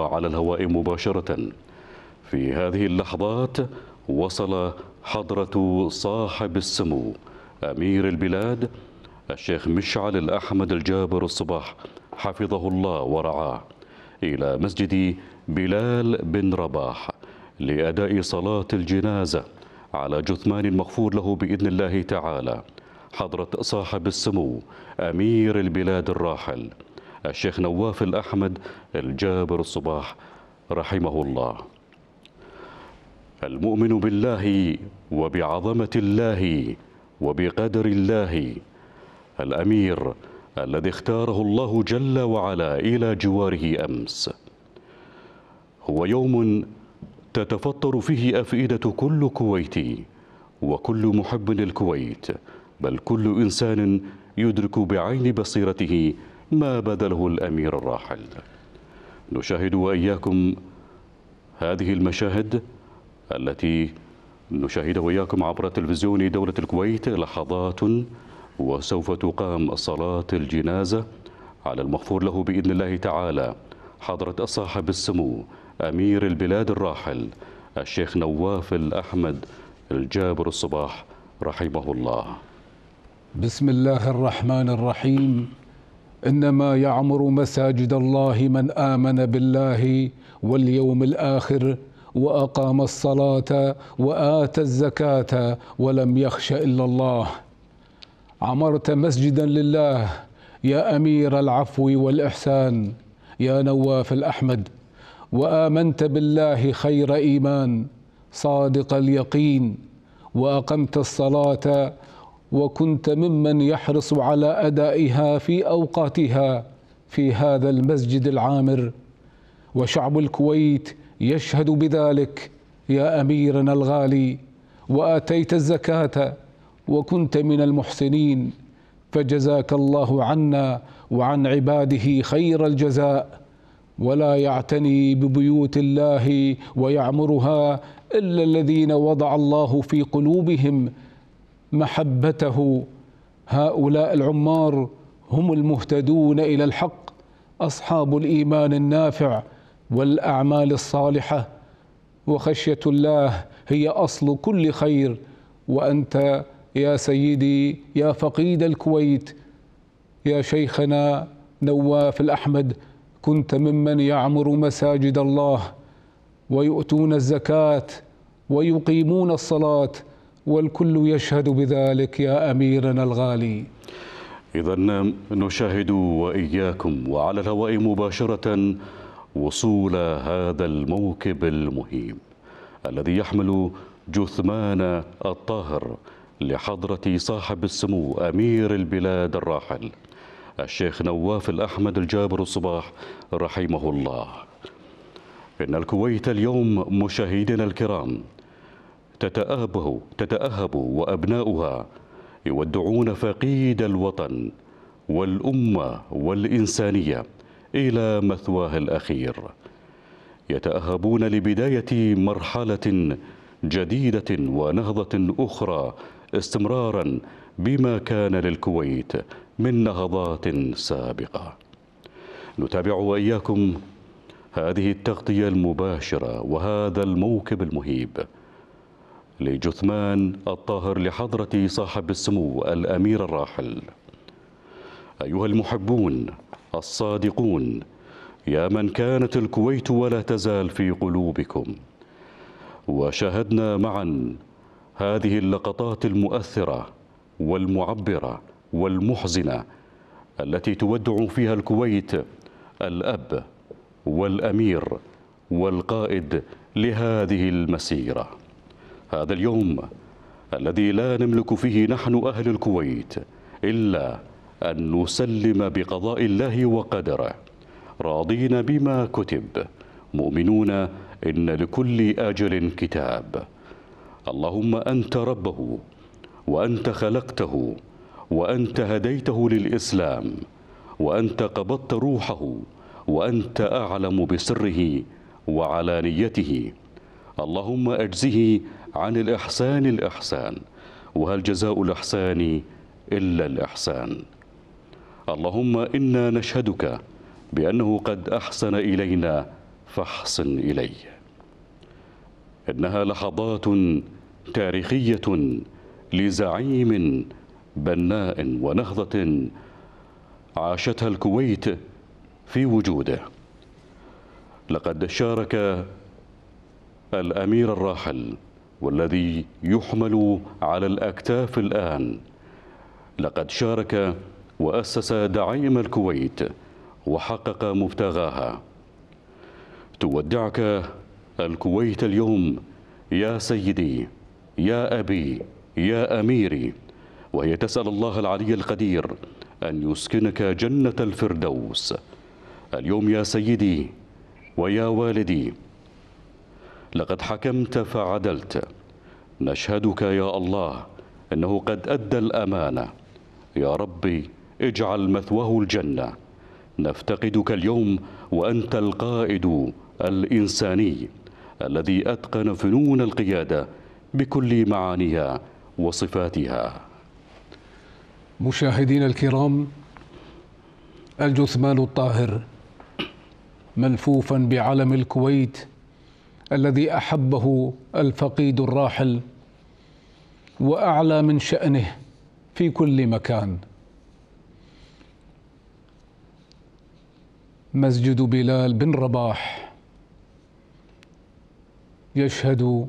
على الهواء مباشرة. في هذه اللحظات وصل حضرة صاحب السمو أمير البلاد الشيخ مشعل الأحمد الجابر الصباح حفظه الله ورعاه إلى مسجد بلال بن رباح لأداء صلاة الجنازة على جثمان مغفور له بإذن الله تعالى. حضرة صاحب السمو أمير البلاد الراحل. الشيخ نواف الأحمد الجابر الصباح رحمه الله. المؤمن بالله وبعظمة الله وبقدر الله الأمير الذي اختاره الله جل وعلا إلى جواره أمس. هو يوم تتفطر فيه أفئدة كل كويتي وكل محب للكويت بل كل إنسان يدرك بعين بصيرته ما بذله الأمير الراحل. نشاهد وإياكم هذه المشاهد التي نشاهدها وإياكم عبر تلفزيون دولة الكويت لحظات وسوف تقام صلاة الجنازة على المغفور له بإذن الله تعالى. حضرة صاحب السمو أمير البلاد الراحل الشيخ نواف الأحمد الجابر الصباح رحمه الله. بسم الله الرحمن الرحيم. إنما يعمر مساجد الله من آمن بالله واليوم الآخر وأقام الصلاة واتى الزكاة ولم يخش إلا الله. عمرت مسجدا لله يا أمير العفو والإحسان يا نواف الأحمد. وآمنت بالله خير إيمان صادق اليقين. وأقمت الصلاة وكنت ممن يحرص على أدائها في أوقاتها في هذا المسجد العامر. وشعب الكويت يشهد بذلك يا أميرنا الغالي وآتيت الزكاة وكنت من المحسنين فجزاك الله عنا وعن عباده خير الجزاء. ولا يعتني ببيوت الله ويعمرها إلا الذين وضع الله في قلوبهم محبته. هؤلاء العمار هم المهتدون إلى الحق. أصحاب الإيمان النافع والأعمال الصالحة. وخشية الله هي أصل كل خير. وأنت يا سيدي يا فقيد الكويت. يا شيخنا نواف الأحمد كنت ممن يعمر مساجد الله. ويؤتون الزكاة ويقيمون الصلاة. والكل يشهد بذلك يا أميرنا الغالي. إذا نشاهد وإياكم وعلى الهواء مباشرة وصول هذا الموكب المهيم الذي يحمل جثمان الطاهر لحضرة صاحب السمو أمير البلاد الراحل الشيخ نواف الأحمد الجابر الصباح رحمه الله. إن الكويت اليوم مشاهدينا الكرام تتأهب تتأهب وأبناؤها يودعون فقيد الوطن والأمة والإنسانية إلى مثواه الأخير. يتأهبون لبداية مرحلة جديدة ونهضة أخرى استمرارا بما كان للكويت من نهضات سابقة. نتابع وإياكم هذه التغطية المباشرة وهذا الموكب المهيب. لجثمان الطاهر لحضرة صاحب السمو الأمير الراحل. أيها المحبون الصادقون يا من كانت الكويت ولا تزال في قلوبكم. وشاهدنا معا هذه اللقطات المؤثرة والمعبرة والمحزنة التي تودع فيها الكويت الأب والأمير والقائد لهذه المسيرة. هذا اليوم الذي لا نملك فيه نحن أهل الكويت إلا أن نسلم بقضاء الله وقدره. راضين بما كتب. مؤمنون إن لكل أجل كتاب. اللهم أنت ربه وأنت خلقته وأنت هديته للإسلام وأنت قبضت روحه وأنت أعلم بسره وعلانيته. اللهم أجزه عن الإحسان الإحسان وهل جزاء الإحسان إلا الإحسان؟ اللهم إنا نشهدك بأنه قد أحسن إلينا فاحسن إلي. إنها لحظات تاريخية لزعيم بناء ونهضة عاشتها الكويت في وجوده. لقد شارك الأمير الراحل والذي يحمل على الأكتاف الآن. لقد شارك وأسس دعيم الكويت وحقق مبتغاها. تودعك الكويت اليوم يا سيدي يا أبي يا أميري. وهي تسأل الله العلي القدير أن يسكنك جنة الفردوس. اليوم يا سيدي ويا والدي لقد حكمت فعدلت. نشهدك يا الله إنه قد أدى الأمانة. يا ربي اجعل مثواه الجنة. نفتقدك اليوم وأنت القائد الإنساني الذي أتقن فنون القيادة بكل معانيها وصفاتها. مشاهدينا الكرام الجثمان الطاهر ملفوفا بعلم الكويت الذي أحبه الفقيد الراحل وأعلى من شأنه في كل مكان. مسجد بلال بن رباح يشهد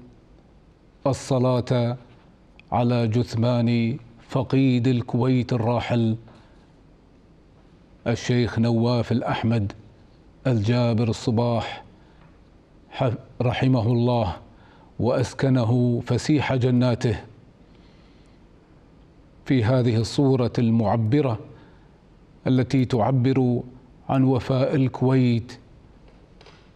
الصلاة على جثمان فقيد الكويت الراحل الشيخ نواف الأحمد الجابر الصباح رحمه الله وأسكنه فسيح جناته. في هذه الصورة المعبرة التي تعبر عن وفاء الكويت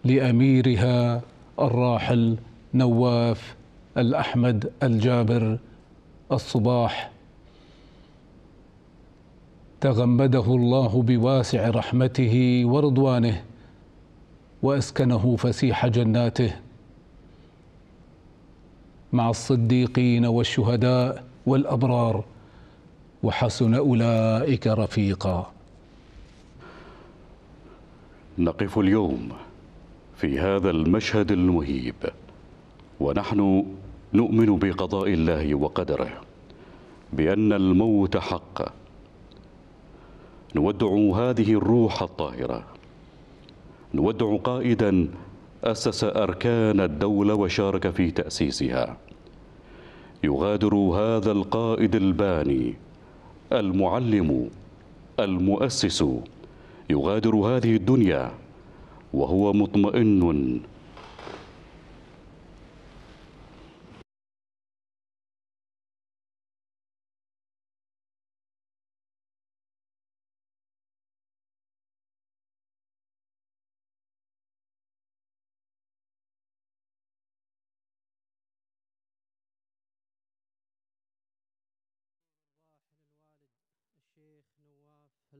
لأميرها الراحل نواف الأحمد الجابر الصباح. تغمده الله بواسع رحمته ورضوانه. وأسكنه فسيح جناته. مع الصديقين والشهداء والأبرار وحسن أولئك رفيقا. نقف اليوم في هذا المشهد المهيب. ونحن نؤمن بقضاء الله وقدره بأن الموت حق. نودع هذه الروح الطاهرة. نودع قائدا أسس أركان الدولة وشارك في تأسيسها. يغادر هذا القائد الباني المعلم المؤسس. يغادر هذه الدنيا وهو مطمئن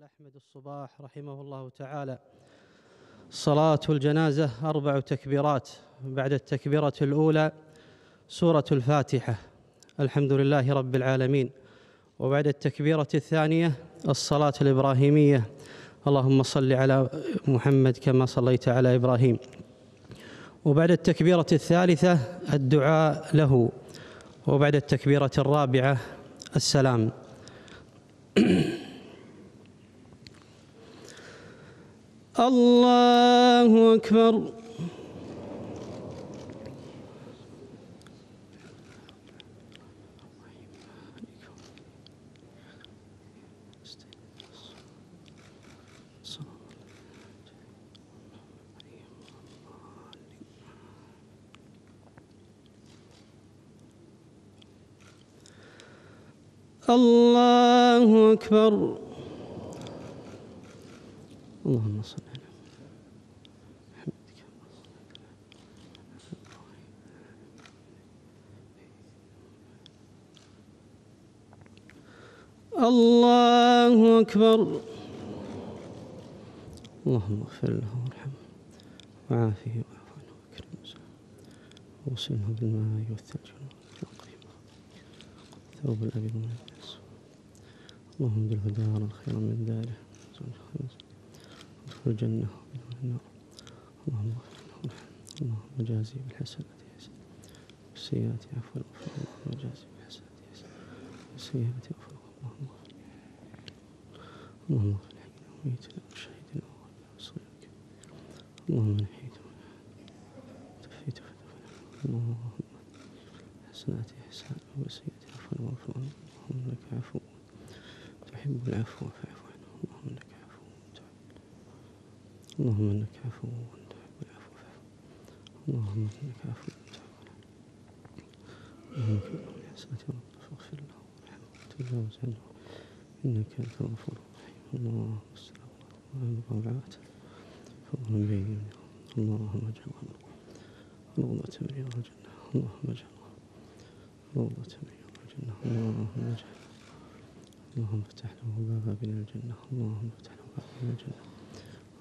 الأحمد الصباح رحمه الله تعالى صلاة الجنازة أربع تكبيرات بعد التكبيرة الأولى سورة الفاتحة الحمد لله رب العالمين. وبعد التكبيرة الثانية الصلاة الإبراهيمية اللهم صل على محمد كما صليت على إبراهيم. وبعد التكبيرة الثالثة الدعاء له وبعد التكبيرة الرابعة السلام. الله أكبر. الله أكبر. اللهم صل على محمد الله أكبر. اللهم اغفر له وارحمه. وعافه واكرم وصله بالماء والثلج ثوب الأبيض من الناس. اللهم ادخل دارا خيرا من داره ادخل الجنة ومن النار. اللهم اغفر له اللهم جازي بالحسنات والسيئات عفوا اللهم جازي بالحسنات والسيئات عفوا اللهم اغفر اللهم اغفر حينا وميتنا وشهدنا وصغيرك اللهم نحيت تفيت فتفنا اللهم حسنات إحسان وسيئات عفوا واغفر اللهم إنك عفو تحب العفو فاعف عنه اللهم إنك عفو تحب اللهم إنك عفو تحب العفو فاعف اللهم إنك عفو تحب اللهم كل حسنات رب فاغفر له وارحمه وتجاوز عنه إنك أنت الغفور الرحيم اللهم السلام عليكم والعافية فضلا بين اللهم اجعل روضة من رياض الجنة اللهم اجعل روضة من رياض الجنة اللهم اجعل اللهم افتح له بابا من الجنة اللهم افتح له بابا من الجنة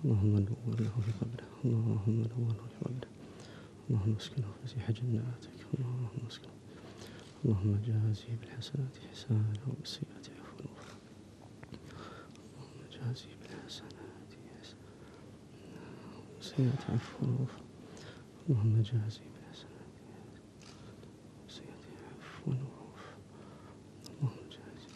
اللهم نور له في قبره اللهم نور له في قبره. اللهم اسكنه فسيح جناتك اللهم اسكنه اللهم جازي بالحسنات حسانا وبالسيئات عفوا. اللهم جازي بالحسنات حسانا وبالسيئات عفوا. اللهم جازي بالحسنات وبالسيئات عفوا وغفرا اللهم جازي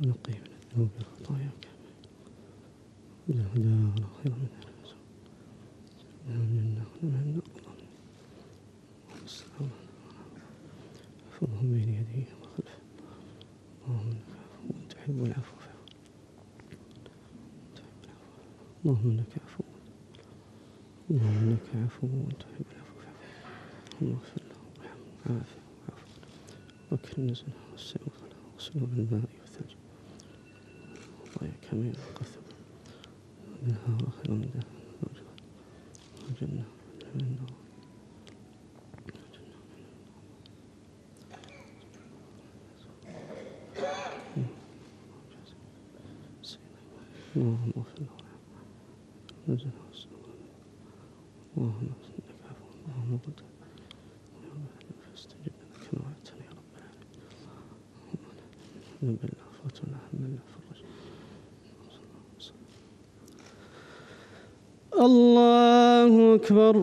ونقي من الذنوب والخطايا كما من الهدى والخير من الرسول من بين يديه وخلفه اللهم انك عفو تحب العفو اللهم انك عفو اللهم انك عفو تحب العفو اللهم اغفر له وارحمه وعافه وعافه واكرم نزله والسلام له وسلم بالماء والثلج والله كميل القثب منها وخير من ده والجنة من النار اللهم اغفر له وارحمه نزله والسلام اللهم انك عفو اللهم قد فاستجب لنا كما وعدتنا يا رب العالمين فتنا هم الله فرج الله أكبر.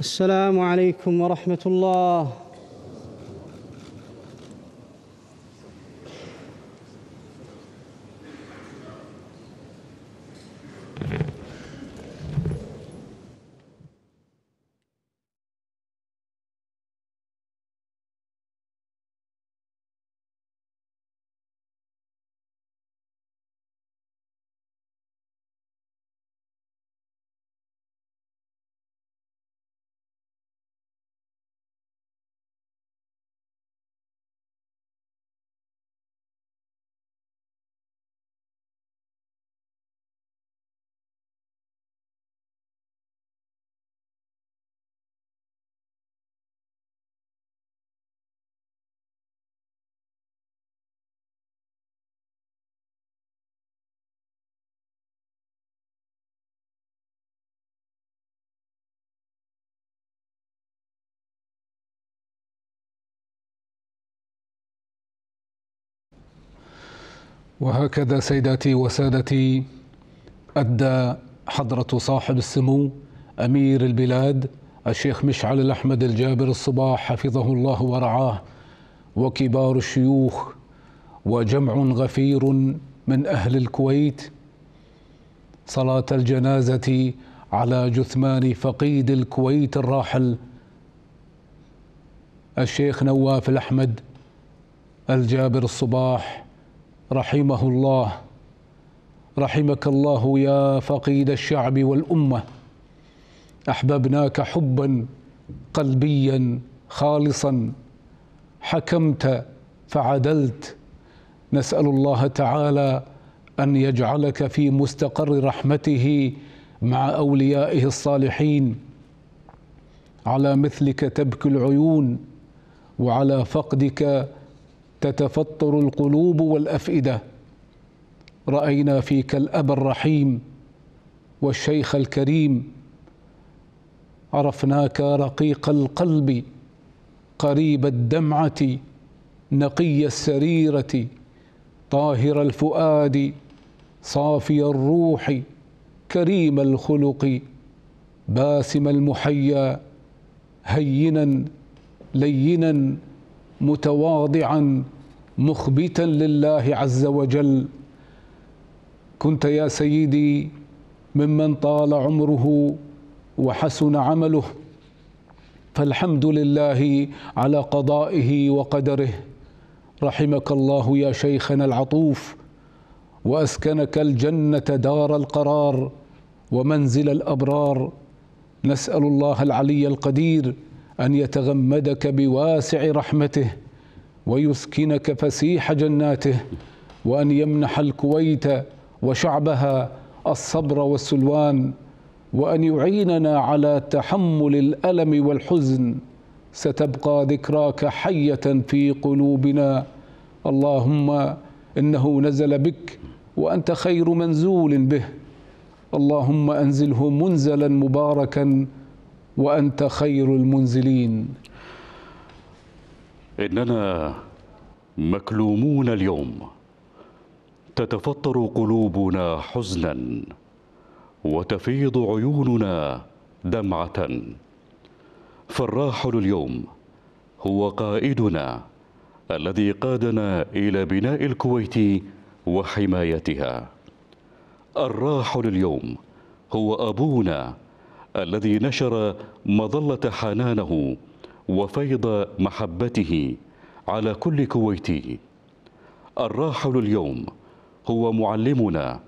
السلام عليكم ورحمة الله. وهكذا سيداتي وسادتي أدى حضرة صاحب السمو أمير البلاد الشيخ مشعل الأحمد الجابر الصباح حفظه الله ورعاه وكبار الشيوخ وجمع غفير من أهل الكويت صلاة الجنازة على جثمان فقيد الكويت الراحل الشيخ نواف الأحمد الجابر الصباح رحمه الله رحمك الله يا فقيد الشعب والأمة. أحببناك حبا قلبيا خالصا. حكمت فعدلت. نسأل الله تعالى أن يجعلك في مستقر رحمته مع أوليائه الصالحين. على مثلك تبكي العيون وعلى فقدك تتفطر القلوب والأفئدة. رأينا فيك الأب الرحيم والشيخ الكريم. عرفناك رقيق القلب قريب الدمعة نقي السريرة طاهر الفؤاد صافي الروح كريم الخلق باسم المحيا هينا لينا. متواضعا مخبتا لله عز وجل. كنت يا سيدي ممن طال عمره وحسن عمله فالحمد لله على قضائه وقدره. رحمك الله يا شيخنا العطوف وأسكنك الجنة دار القرار ومنزل الأبرار. نسأل الله العلي القدير أن يتغمدك بواسع رحمته ويسكنك فسيح جناته وأن يمنح الكويت وشعبها الصبر والسلوان وأن يعيننا على تحمل الألم والحزن ستبقى ذكراك حية في قلوبنا. اللهم إنه نزل بك وأنت خير منزول به. اللهم أنزله منزلا مباركا وأنت خير المنزلين. إننا مكلومون اليوم. تتفطر قلوبنا حزنا وتفيض عيوننا دمعة. فالراحل اليوم هو قائدنا الذي قادنا إلى بناء الكويت وحمايتها. الراحل اليوم هو أبونا الذي نشر مظلة حنانه وفيض محبته على كل كويتي الراحل اليوم هو معلمنا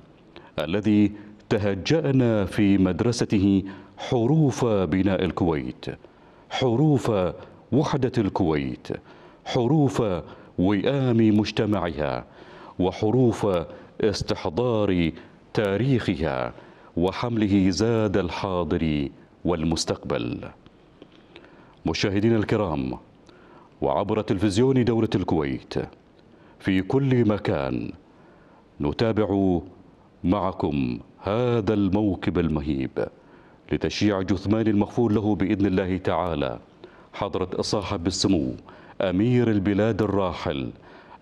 الذي تهجأنا في مدرسته حروف بناء الكويت حروف وحدة الكويت حروف وئام مجتمعها وحروف استحضار تاريخها. وحمله زاد الحاضر والمستقبل. مشاهدينا الكرام وعبر تلفزيون دولة الكويت في كل مكان نتابع معكم هذا الموكب المهيب لتشييع جثمان المغفور له بإذن الله تعالى حضرة صاحب السمو أمير البلاد الراحل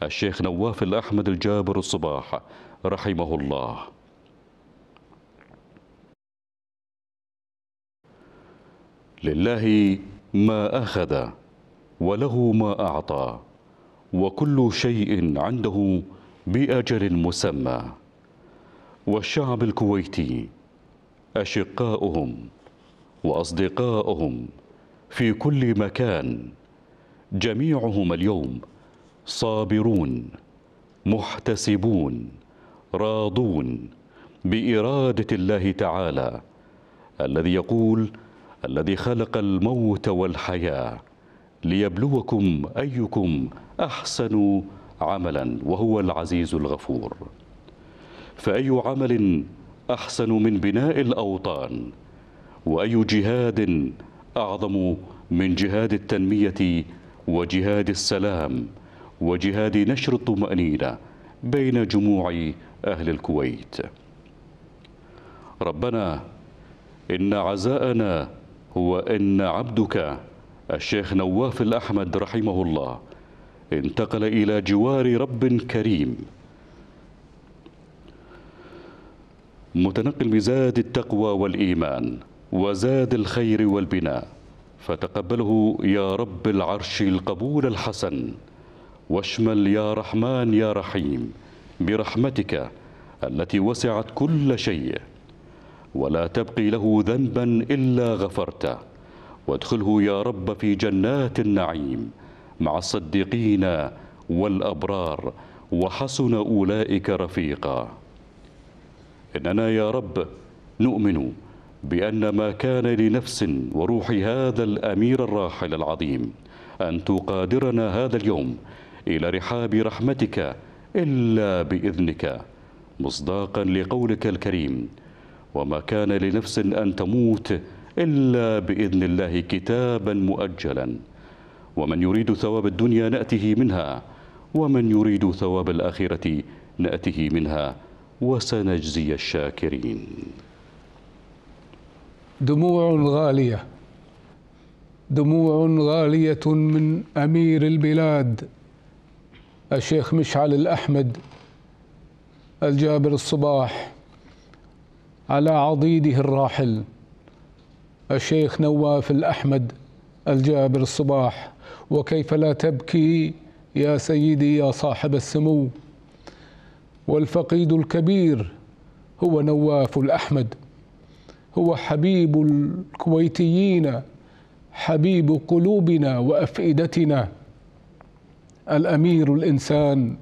الشيخ نواف الأحمد الجابر الصباح رحمه الله. لله ما أخذ وله ما أعطى وكل شيء عنده باجل مسمى. والشعب الكويتي أشقاؤهم وأصدقاؤهم في كل مكان جميعهم اليوم صابرون محتسبون راضون بإرادة الله تعالى الذي يقول الذي خلق الموت والحياة ليبلوكم أيكم أحسن عملا وهو العزيز الغفور. فأي عمل أحسن من بناء الأوطان؟ وأي جهاد أعظم من جهاد التنمية وجهاد السلام وجهاد نشر الطمأنينة بين جموع أهل الكويت؟ ربنا إن عزاءنا هو إن عبدك الشيخ نواف الأحمد رحمه الله انتقل إلى جوار رب كريم. متنقل بزاد التقوى والإيمان وزاد الخير والبناء فتقبله يا رب العرش القبول الحسن واشمل يا رحمن يا رحيم برحمتك التي وسعت كل شيء. ولا تبقي له ذنبا إلا غفرته. وادخله يا رب في جنات النعيم مع الصديقين والأبرار وحسن أولئك رفيقا. إننا يا رب نؤمن بأن ما كان لنفس وروح هذا الأمير الراحل العظيم أن تقادرنا هذا اليوم إلى رحاب رحمتك إلا بإذنك مصداقا لقولك الكريم. وما كان لنفس أن تموت إلا بإذن الله كتابا مؤجلا. ومن يريد ثواب الدنيا نأته منها ومن يريد ثواب الآخرة نأته منها. وسنجزي الشاكرين. دموع غالية. دموع غالية من أمير البلاد الشيخ مشعل الأحمد الجابر الصباح. على عضيده الراحل الشيخ نواف الأحمد الجابر الصباح. وكيف لا تبكي يا سيدي يا صاحب السمو؟ والفقيد الكبير هو نواف الأحمد هو حبيب الكويتيين حبيب قلوبنا وأفئدتنا. الأمير الإنسان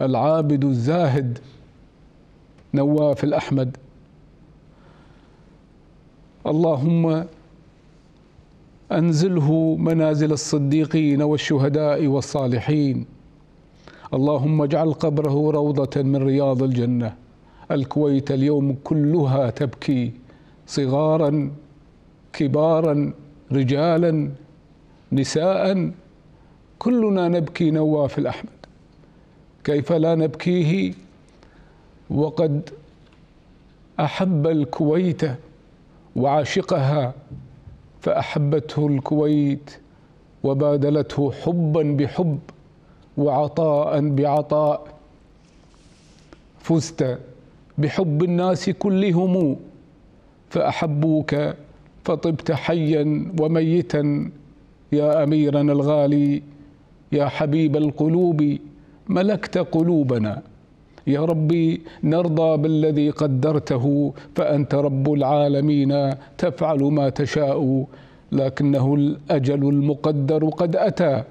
العابد الزاهد نواف الأحمد. اللهم أنزله منازل الصديقين والشهداء والصالحين. اللهم اجعل قبره روضة من رياض الجنة. الكويت اليوم كلها تبكي صغارا كبارا رجالا نساء كلنا نبكي نواف الأحمد. كيف لا نبكيه؟ وقد أحب الكويت وعاشقها فأحبته الكويت وبادلته حبا بحب وعطاء بعطاء. فزت بحب الناس كلهم فأحبوك فطبت حيا وميتا. يا أميرنا الغالي يا حبيب القلوب ملكت قلوبنا. يا ربي نرضى بالذي قدرته فأنت رب العالمين تفعل ما تشاء لكنه الأجل المقدر قد أتى.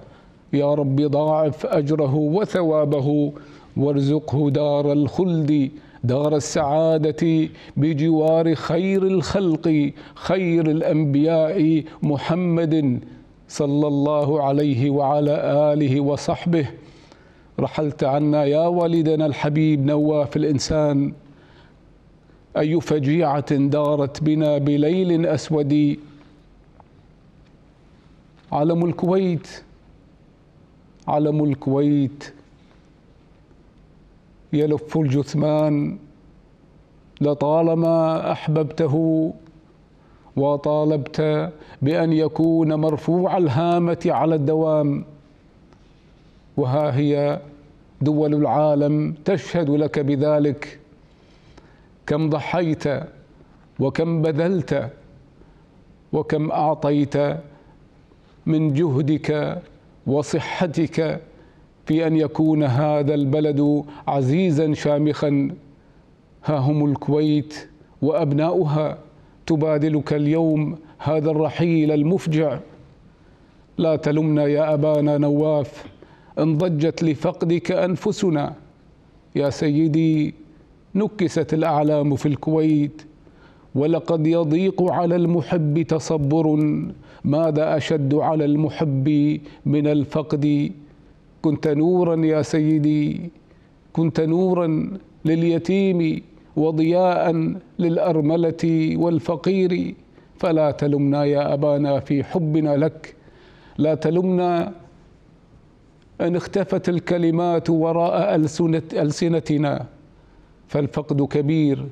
يا رب ضاعف أجره وثوابه وارزقه دار الخلد دار السعادة بجوار خير الخلق خير الأنبياء محمد صلى الله عليه وعلى آله وصحبه. رحلت عنا يا والدنا الحبيب نواف الإنسان أي فجيعة دارت بنا بليل أسود. علم الكويت علم الكويت. يلف الجثمان لطالما أحببته وطالبت بأن يكون مرفوع الهامة على الدوام. وها هي دول العالم تشهد لك بذلك. كم ضحيت وكم بذلت وكم أعطيت من جهدك وصحتك في أن يكون هذا البلد عزيزا شامخا. ها هم الكويت وأبناؤها. تبادلك اليوم هذا الرحيل المفجع. لا تلمنا يا أبانا نواف. ان ضجت لفقدك أنفسنا. يا سيدي نكست الأعلام في الكويت ولقد يضيق على المحب تصبر ماذا أشد على المحب من الفقد؟ كنت نورا يا سيدي كنت نورا لليتيم وضياء للأرملة والفقير. فلا تلمنا يا أبانا في حبنا لك لا تلمنا أن اختفت الكلمات وراء ألسنتنا فالفقد كبير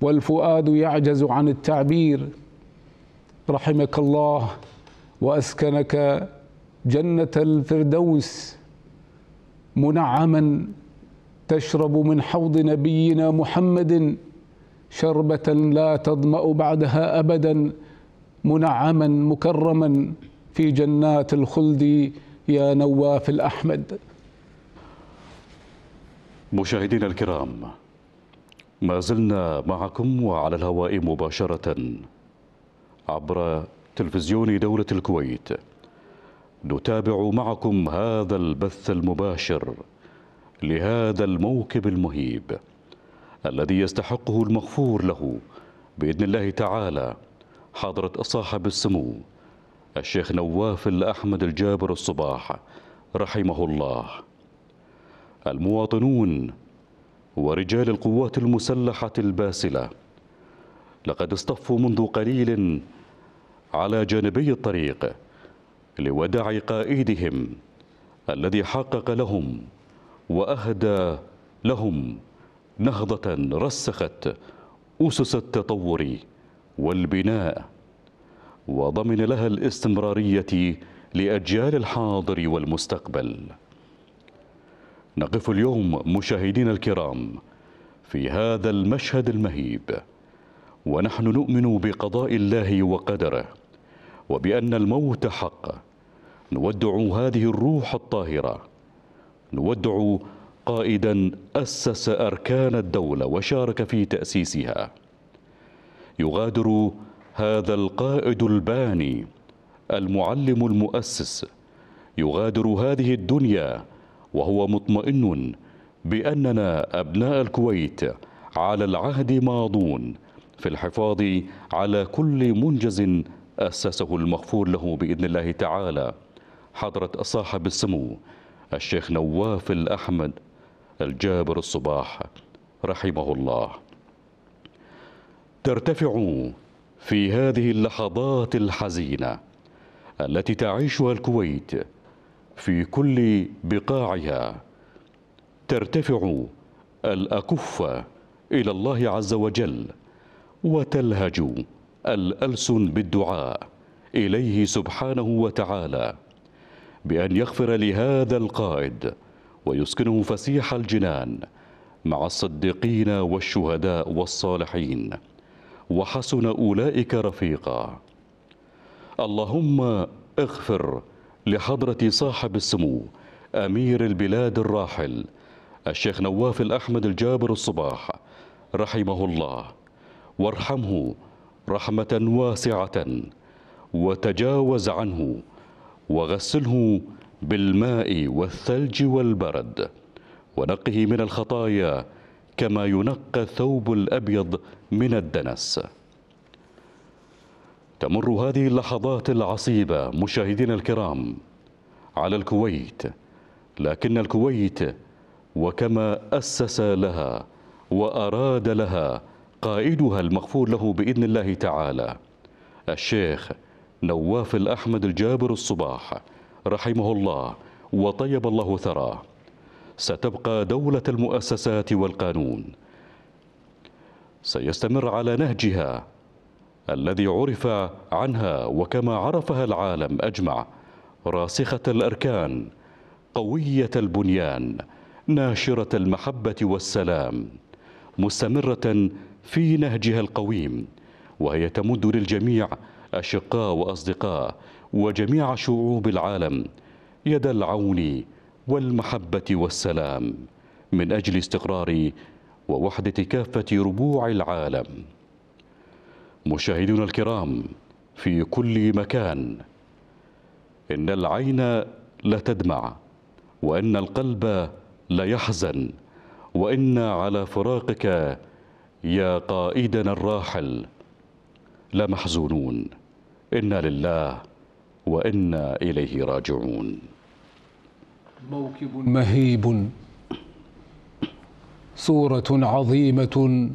والفؤاد يعجز عن التعبير. رحمك الله وأسكنك جنة الفردوس منعما تشرب من حوض نبينا محمد شربة لا تظمأ بعدها أبدا منعما مكرما في جنات الخلد يا نواف الأحمد. مشاهدينا الكرام ما زلنا معكم وعلى الهواء مباشرة عبر تلفزيون دولة الكويت. نتابع معكم هذا البث المباشر لهذا الموكب المهيب الذي يستحقه المغفور له بإذن الله تعالى حضرة صاحب السمو الشيخ نواف الأحمد الجابر الصباح رحمه الله. المواطنون ورجال القوات المسلحة الباسلة لقد اصطفوا منذ قليل على جانبي الطريق لوداع قائدهم الذي حقق لهم وأهدى لهم نهضة رسخت أسس التطور والبناء. وضمن لها الاستمرارية لأجيال الحاضر والمستقبل. نقف اليوم مشاهدينا الكرام في هذا المشهد المهيب ونحن نؤمن بقضاء الله وقدره وبأن الموت حق. نودع هذه الروح الطاهرة نودع قائدا أسس أركان الدولة وشارك في تأسيسها. يغادر هذا القائد الباني المعلم المؤسس يغادر هذه الدنيا وهو مطمئن بأننا أبناء الكويت على العهد ماضون في الحفاظ على كل منجز أسسه المغفور له بإذن الله تعالى حضرة صاحب السمو الشيخ نواف الأحمد الجابر الصباح رحمه الله. ترتفع في هذه اللحظات الحزينة التي تعيشها الكويت في كل بقاعها ترتفع الأكف إلى الله عز وجل وتلهج الألسن بالدعاء إليه سبحانه وتعالى بأن يغفر لهذا القائد ويسكنه فسيح الجنان مع الصديقين والشهداء والصالحين. وحسن أولئك رفيقا. اللهم اغفر لحضرة صاحب السمو أمير البلاد الراحل الشيخ نواف الأحمد الجابر الصباح رحمه الله. وارحمه رحمة واسعة وتجاوز عنه وغسله بالماء والثلج والبرد. ونقه من الخطايا كما ينقى الثوب الأبيض من الدنس. تمر هذه اللحظات العصيبة مشاهدينا الكرام على الكويت لكن الكويت وكما أسس لها وأراد لها قائدها المغفور له بإذن الله تعالى الشيخ نواف الأحمد الجابر الصباح رحمه الله وطيب الله ثراه. ستبقى دولة المؤسسات والقانون سيستمر على نهجها الذي عرف عنها وكما عرفها العالم أجمع راسخة الأركان قوية البنيان ناشرة المحبة والسلام مستمرة في نهجها القويم وهي تمد للجميع أشقاء وأصدقاء وجميع شعوب العالم يد العون والمحبة والسلام من أجل استقرار ووحدة كافة ربوع العالم. مشاهدينا الكرام في كل مكان إن العين لتدمع وإن القلب ليحزن وأنا على فراقك يا قائدنا الراحل لمحزونون إنا لله وإنا إليه راجعون. موكب مهيب صورة عظيمة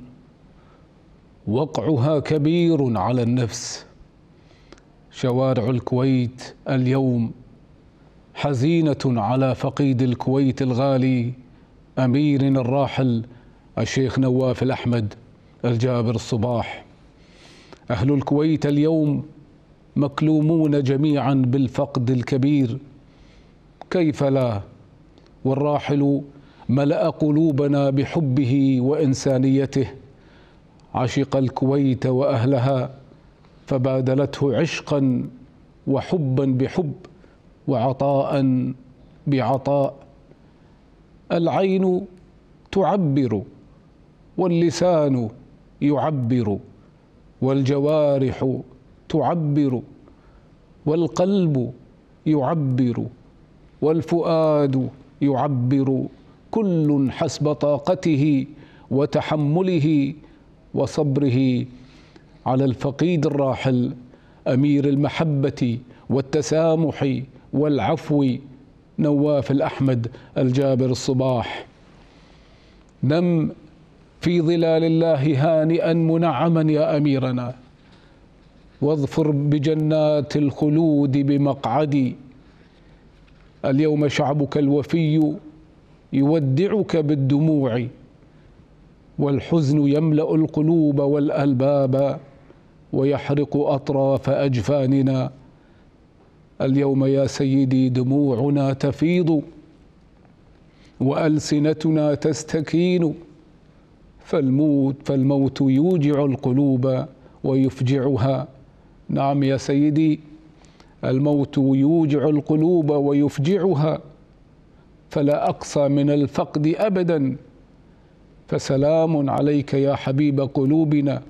وقعها كبير على النفس. شوارع الكويت اليوم حزينة على فقيد الكويت الغالي أميرنا الراحل الشيخ نواف الأحمد الجابر الصباح. أهل الكويت اليوم مكلومون جميعا بالفقد الكبير. كيف لا؟ والراحل ملأ قلوبنا بحبه وإنسانيته. عشق الكويت وأهلها فبادلته عشقا وحبا بحب وعطاء بعطاء. العين تعبر واللسان يعبر والجوارح تعبر والقلب يعبر والفؤاد يعبر كل حسب طاقته وتحمله وصبره على الفقيد الراحل أمير المحبة والتسامح والعفو نواف الأحمد الجابر الصباح. نم في ظلال الله هانئا منعما يا أميرنا. واظفر بجنات الخلود بمقعدي. اليوم شعبك الوفي يودعك بالدموع والحزن يملأ القلوب والألباب ويحرق أطراف أجفاننا. اليوم يا سيدي دموعنا تفيض وألسنتنا تستكين. فالموت فالموت يوجع القلوب ويفجعها. نعم يا سيدي الموت يوجع القلوب ويفجعها. فلا أقصى من الفقد ابدا. فسلام عليك يا حبيب قلوبنا.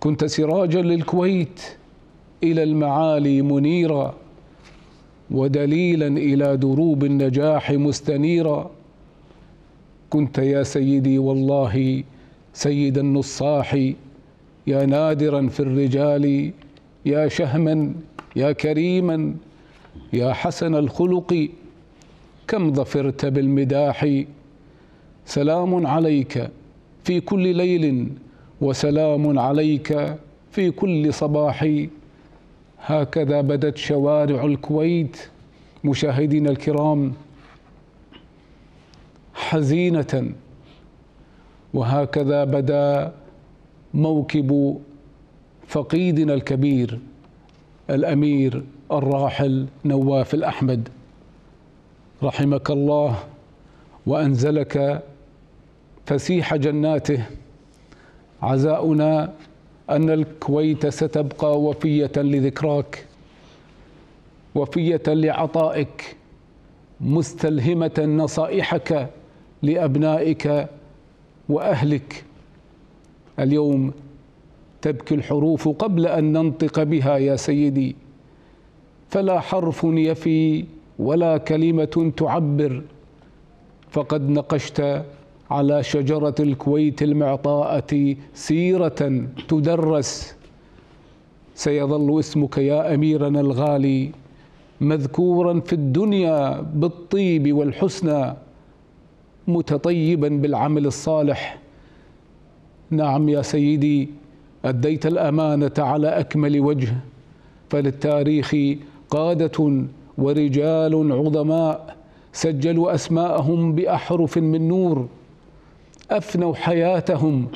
كنت سراجا للكويت إلى المعالي منيرا ودليلا إلى دروب النجاح مستنيرا. كنت يا سيدي والله سيد النصاح يا نادرا في الرجال يا شهما يا كريما يا حسن الخلق. كم ظفرت بالمداح؟ سلام عليك في كل ليل وسلام عليك في كل صباح. هكذا بدت شوارع الكويت مشاهدينا الكرام حزينة وهكذا بدا موكب فقيدنا الكبير الأمير الراحل نواف الأحمد. رحمك الله وأنزلك فسيح جناته. عزاؤنا أن الكويت ستبقى وفية لذكراك وفية لعطائك مستلهمة نصائحك لأبنائك وأهلك. اليوم تبكي الحروف قبل أن ننطق بها يا سيدي فلا حرف يفي ولا كلمة تعبر. فقد نقشت على شجرة الكويت المعطاءة سيرة تدرس. سيظل اسمك يا أميرنا الغالي مذكورا في الدنيا بالطيب والحسنى متطيبا بالعمل الصالح. نعم يا سيدي أديت الأمانة على أكمل وجه فللتاريخ قادة ورجال عظماء سجلوا أسماءهم بأحرف من نور أفنوا حياتهم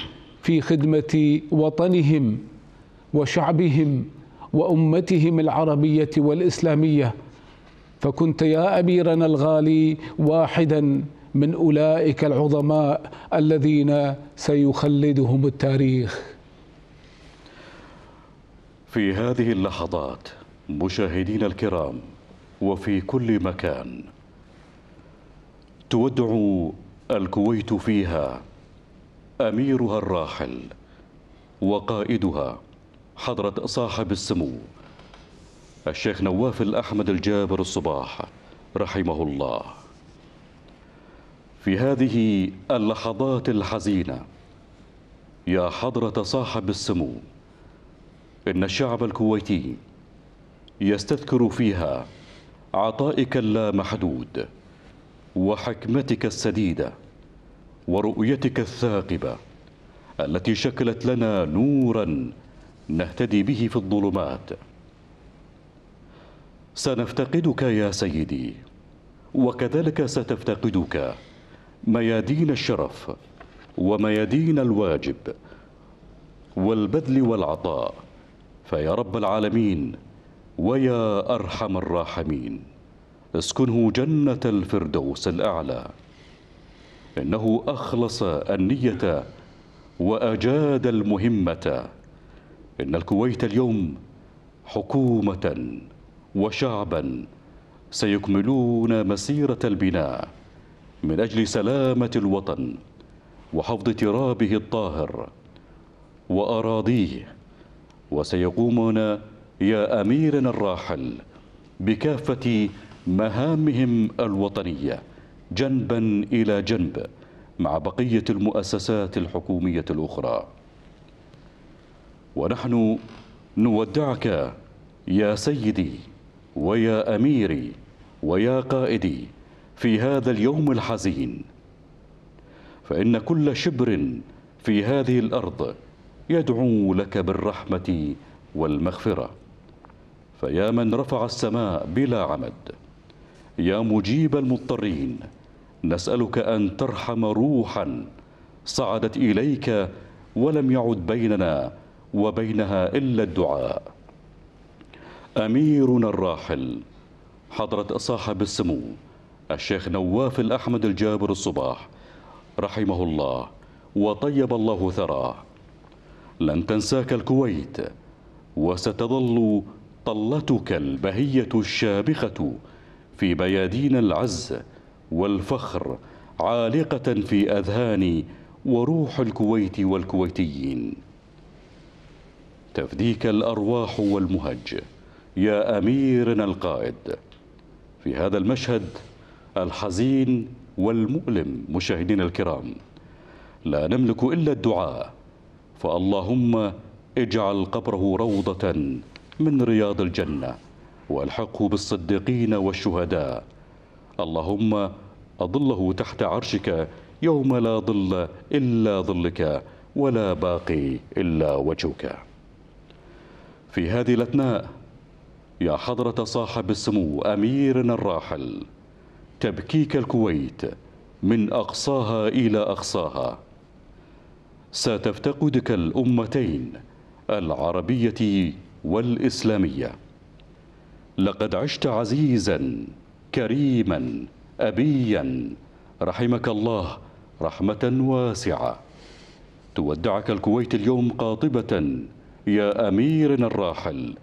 في خدمة وطنهم وشعبهم وأمتهم العربية والإسلامية. فكنت يا أميرنا الغالي واحدا من أولئك العظماء الذين سيخلدهم التاريخ. في هذه اللحظات مشاهدينا الكرام وفي كل مكان. تودع الكويت فيها أميرها الراحل وقائدها حضرة صاحب السمو الشيخ نواف الأحمد الجابر الصباح رحمه الله. في هذه اللحظات الحزينة يا حضرة صاحب السمو إن الشعب الكويتي يستذكر فيها عطائك اللامحدود وحكمتك السديدة ورؤيتك الثاقبة التي شكلت لنا نورا نهتدي به في الظلمات. سنفتقدك يا سيدي وكذلك ستفتقدك ميادين الشرف وميادين الواجب والبذل والعطاء. فيا رب العالمين ويا أرحم الراحمين اسكنه جنة الفردوس الأعلى. إنه أخلص النية وأجاد المهمة. إن الكويت اليوم حكومة وشعبا سيكملون مسيرة البناء من أجل سلامة الوطن وحفظ ترابه الطاهر وأراضيه. وسيقومون يا اميرنا الراحل بكافة مهامهم الوطنية جنبا إلى جنب مع بقية المؤسسات الحكومية الأخرى. ونحن نودعك يا سيدي ويا أميري ويا قائدي في هذا اليوم الحزين. فإن كل شبر في هذه الأرض يدعو لك بالرحمة والمغفرة. فيا من رفع السماء بلا عمد. يا مجيب المضطرين نسألك أن ترحم روحا صعدت إليك ولم يعد بيننا وبينها إلا الدعاء. أميرنا الراحل حضرة صاحب السمو الشيخ نواف الأحمد الجابر الصباح رحمه الله وطيب الله ثراه. لن تنساك الكويت وستظل طلتك البهية الشامخة في بيادين العز والفخر عالقة في أذهان وروح الكويت والكويتيين. تفديك الأرواح والمهج يا أميرنا القائد. في هذا المشهد الحزين والمؤلم مشاهدينا الكرام لا نملك إلا الدعاء فاللهم اجعل قبره روضة من رياض الجنة. والحقه بالصديقين والشهداء. اللهم أظله تحت عرشك يوم لا ظل إلا ظلك ولا باقي إلا وجهك. في هذه الأثناء يا حضرة صاحب السمو أميرنا الراحل تبكيك الكويت من أقصاها إلى أقصاها. ستفتقدك الأمتين العربية والإسلامية. لقد عشت عزيزا كريما أبيا. رحمك الله رحمة واسعة. تودعك الكويت اليوم قاطبة. يا أميرنا الراحل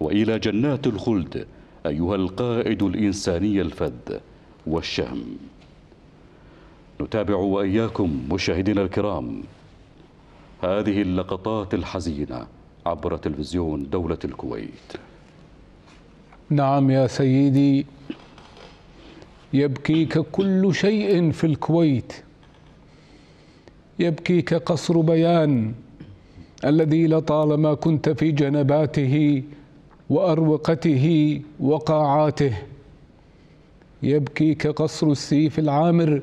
وإلى جنات الخلد أيها القائد الإنساني الفذ والشهم. نتابع وإياكم مشاهدينا الكرام. هذه اللقطات الحزينة. عبر تلفزيون دولة الكويت. نعم يا سيدي يبكيك كل شيء في الكويت. يبكيك قصر بيان الذي لطالما كنت في جنباته وأروقته وقاعاته. يبكيك قصر السيف العامر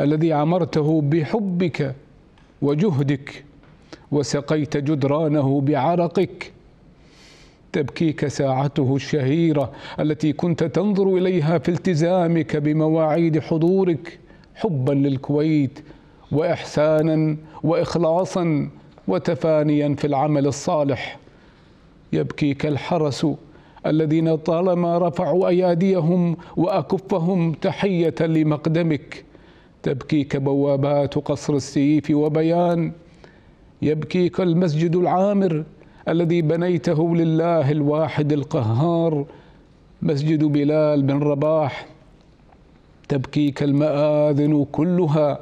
الذي عمرته بحبك وجهدك. وسقيت جدرانه بعرقك. تبكيك ساعته الشهيرة التي كنت تنظر إليها في التزامك بمواعيد حضورك حبا للكويت واحسانا واخلاصا وتفانيا في العمل الصالح. يبكيك الحرس الذين طالما رفعوا أياديهم وأكفهم تحية لمقدمك. تبكيك بوابات قصر السيف وبيان يبكيك المسجد العامر الذي بنيته لله الواحد القهار. مسجد بلال بن رباح تبكيك المآذن كلها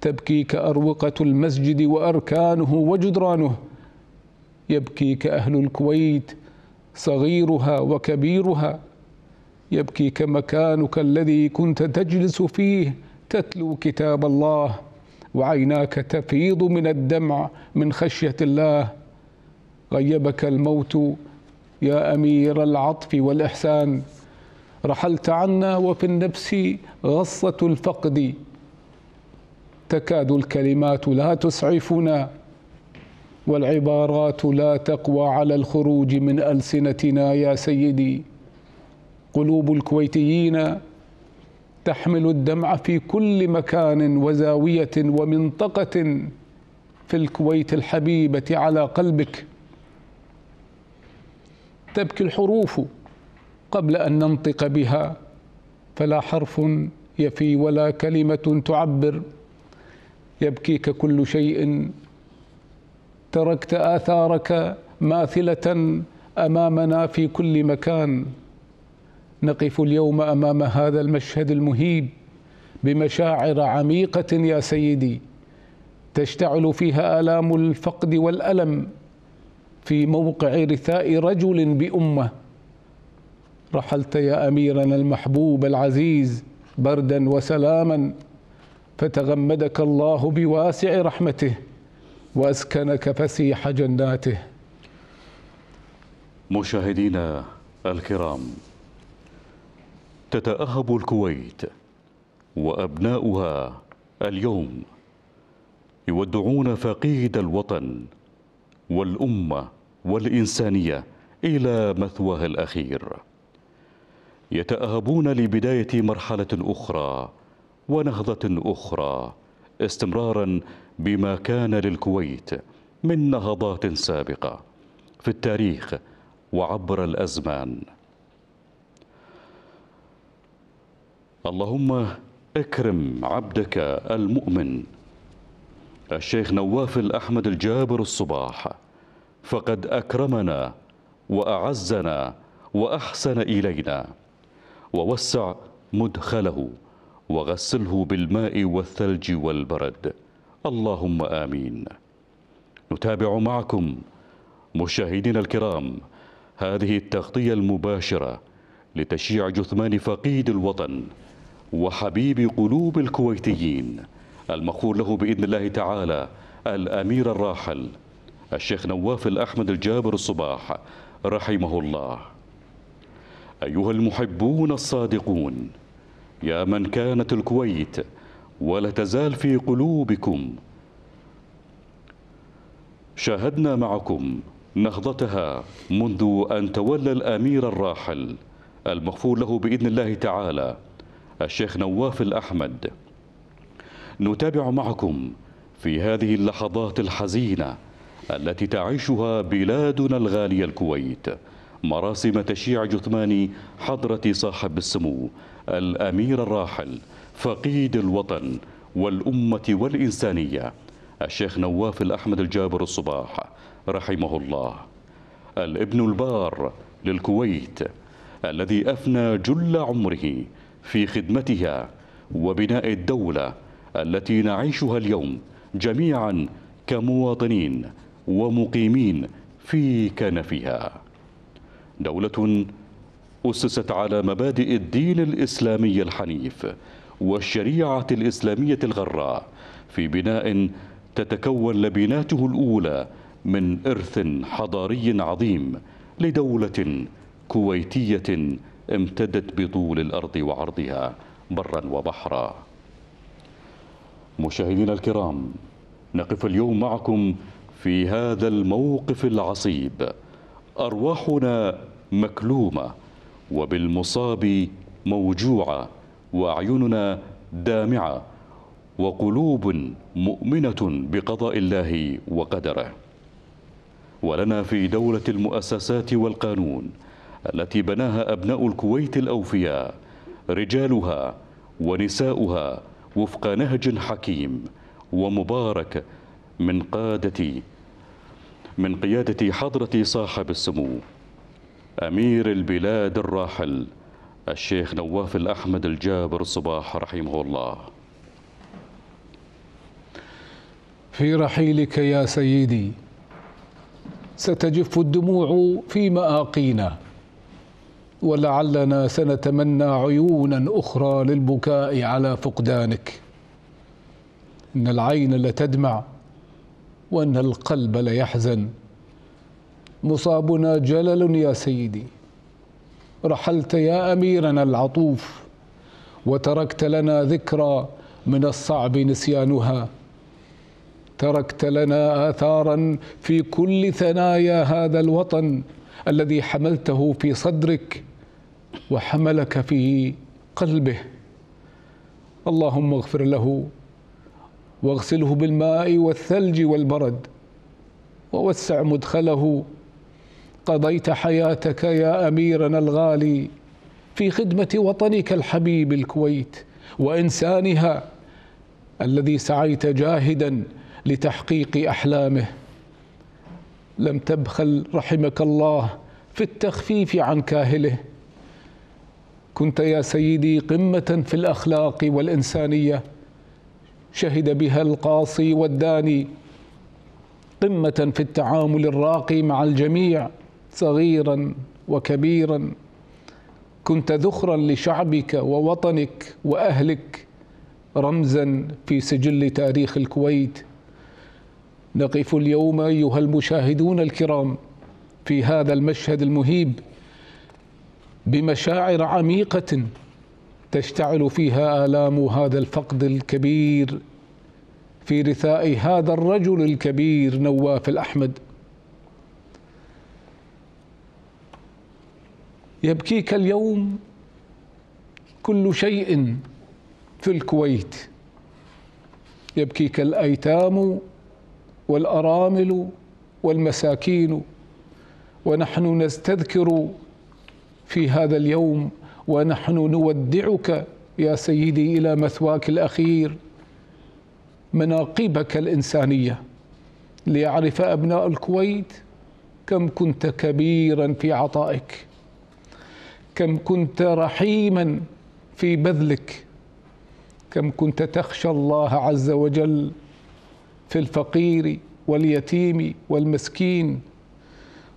تبكيك أروقة المسجد وأركانه وجدرانه يبكيك أهل الكويت صغيرها وكبيرها يبكيك مكانك الذي كنت تجلس فيه تتلو كتاب الله. وعيناك تفيض من الدمع من خشية الله. غيبك الموت يا أمير العطف والإحسان. رحلت عنا وفي النفس غصة الفقد. تكاد الكلمات لا تسعفنا والعبارات لا تقوى على الخروج من ألسنتنا يا سيدي. قلوب الكويتيين تحمل الدمع في كل مكان وزاوية ومنطقة في الكويت الحبيبة على قلبك. تبكي الحروف قبل أن ننطق بها فلا حرف يفي ولا كلمة تعبر. يبكيك كل شيء. تركت آثارك ماثلة أمامنا في كل مكان. نقف اليوم أمام هذا المشهد المهيب بمشاعر عميقة يا سيدي تشتعل فيها آلام الفقد والألم في موقع رثاء رجل بأمة. رحلت يا أميرنا المحبوب العزيز بردا وسلاما فتغمدك الله بواسع رحمته وأسكنك فسيح جناته. مشاهدينا الكرام تتأهب الكويت وأبناؤها اليوم يودعون فقيد الوطن والأمة والإنسانية إلى مثواه الأخير. يتأهبون لبداية مرحلة أخرى ونهضة أخرى استمرارا بما كان للكويت من نهضات سابقة في التاريخ وعبر الأزمان. اللهم اكرم عبدك المؤمن الشيخ نواف الأحمد الجابر الصباح. فقد أكرمنا وأعزنا وأحسن إلينا. ووسع مدخله وغسله بالماء والثلج والبرد. اللهم آمين. نتابع معكم مشاهدينا الكرام هذه التغطية المباشرة لتشييع جثمان فقيد الوطن. وحبيب قلوب الكويتيين المغفور له بإذن الله تعالى الأمير الراحل الشيخ نواف الأحمد الجابر الصباح رحمه الله. أيها المحبون الصادقون يا من كانت الكويت ولا تزال في قلوبكم شاهدنا معكم نهضتها منذ أن تولى الأمير الراحل المغفور له بإذن الله تعالى الشيخ نواف الأحمد. نتابع معكم في هذه اللحظات الحزينة التي تعيشها بلادنا الغالية الكويت مراسم تشييع جثمان حضرة صاحب السمو الأمير الراحل فقيد الوطن والأمة والإنسانية الشيخ نواف الأحمد الجابر الصباح رحمه الله. الابن البار للكويت الذي أفنى جل عمره في خدمتها وبناء الدولة التي نعيشها اليوم جميعا كمواطنين ومقيمين في كنفها. دولة أسست على مبادئ الدين الإسلامي الحنيف والشريعة الإسلامية الغراء في بناء تتكون لبناته الأولى من إرث حضاري عظيم لدولة كويتية امتدت بطول الأرض وعرضها برا وبحرا. مشاهدينا الكرام نقف اليوم معكم في هذا الموقف العصيب. أرواحنا مكلومة وبالمصاب موجوعة وأعيننا دامعة وقلوب مؤمنة بقضاء الله وقدره. ولنا في دولة المؤسسات والقانون التي بناها أبناء الكويت الأوفياء رجالها ونساؤها وفق نهج حكيم ومبارك من قادة من قيادة حضرة صاحب السمو أمير البلاد الراحل الشيخ نواف الأحمد الجابر الصباح رحمه الله. في رحيلك يا سيدي ستجف الدموع في مآقينا. ولعلنا سنتمنى عيونا أخرى للبكاء على فقدانك. إن العين لتدمع وإن القلب ليحزن. مصابنا جلل يا سيدي. رحلت يا أميرنا العطوف وتركت لنا ذكرى من الصعب نسيانها. تركت لنا آثارا في كل ثنايا هذا الوطن الذي حملته في صدرك وحملك في قلبه. اللهم اغفر له واغسله بالماء والثلج والبرد ووسع مدخله. قضيت حياتك يا أميرنا الغالي في خدمة وطنك الحبيب الكويت وإنسانها الذي سعيت جاهدا لتحقيق أحلامه. لم تبخل رحمك الله في التخفيف عن كاهله. كنت يا سيدي قمة في الأخلاق والإنسانية. شهد بها القاصي والداني قمة في التعامل الراقي مع الجميع صغيرا وكبيرا. كنت ذخرا لشعبك ووطنك وأهلك رمزا في سجل تاريخ الكويت. نقف اليوم أيها المشاهدون الكرام في هذا المشهد المهيب. بمشاعر عميقة تشتعل فيها آلام هذا الفقد الكبير في رثاء هذا الرجل الكبير نواف الأحمد. يبكيك اليوم كل شيء في الكويت. يبكيك الأيتام والأرامل والمساكين. ونحن نستذكر في هذا اليوم ونحن نودعك يا سيدي إلى مثواك الأخير مناقبك الإنسانية ليعرف أبناء الكويت كم كنت كبيرا في عطائك كم كنت رحيما في بذلك كم كنت تخشى الله عز وجل في الفقير واليتيم والمسكين.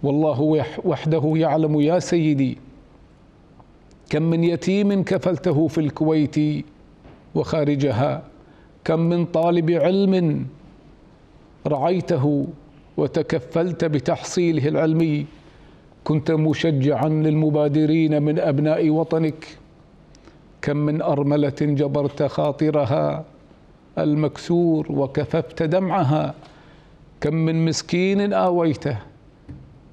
والله وحده يعلم يا سيدي كم من يتيم كفلته في الكويت وخارجها كم من طالب علم رعيته وتكفلت بتحصيله العلمي كنت مشجعا للمبادرين من أبناء وطنك. كم من أرملة جبرت خاطرها المكسور وكففت دمعها. كم من مسكين آويته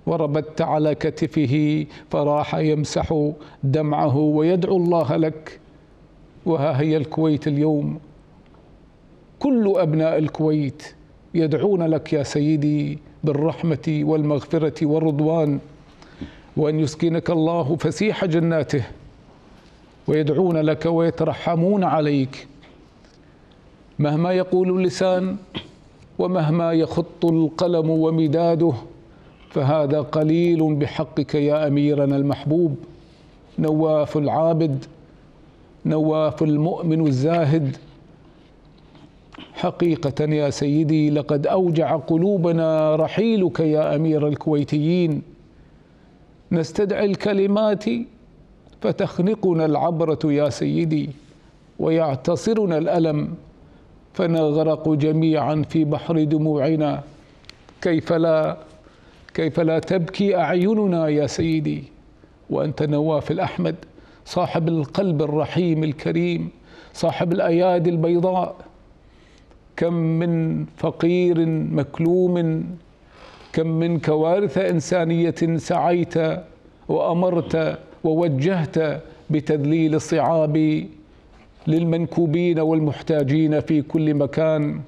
وربت على كتفه فراح يمسح دمعه ويدعو الله لك. وها هي الكويت اليوم. كل أبناء الكويت يدعون لك يا سيدي بالرحمة والمغفرة والرضوان وأن يسكنك الله فسيح جناته ويدعون لك ويترحمون عليك. مهما يقول اللسان ومهما يخط القلم ومداده فهذا قليل بحقك يا أميرنا المحبوب. نواف العابد نواف المؤمن الزاهد. حقيقة يا سيدي لقد أوجع قلوبنا رحيلك يا أمير الكويتيين. نستدعي الكلمات فتخنقنا العبرة يا سيدي ويعتصرنا الألم فنغرق جميعا في بحر دموعنا. كيف لا كيف لا تبكي أعيننا يا سيدي؟ وأنت نواف الأحمد صاحب القلب الرحيم الكريم صاحب الأيادي البيضاء. كم من فقير مكلوم كم من كوارث إنسانية سعيت وأمرت ووجهت بتذليل الصعاب للمنكوبين والمحتاجين في كل مكان.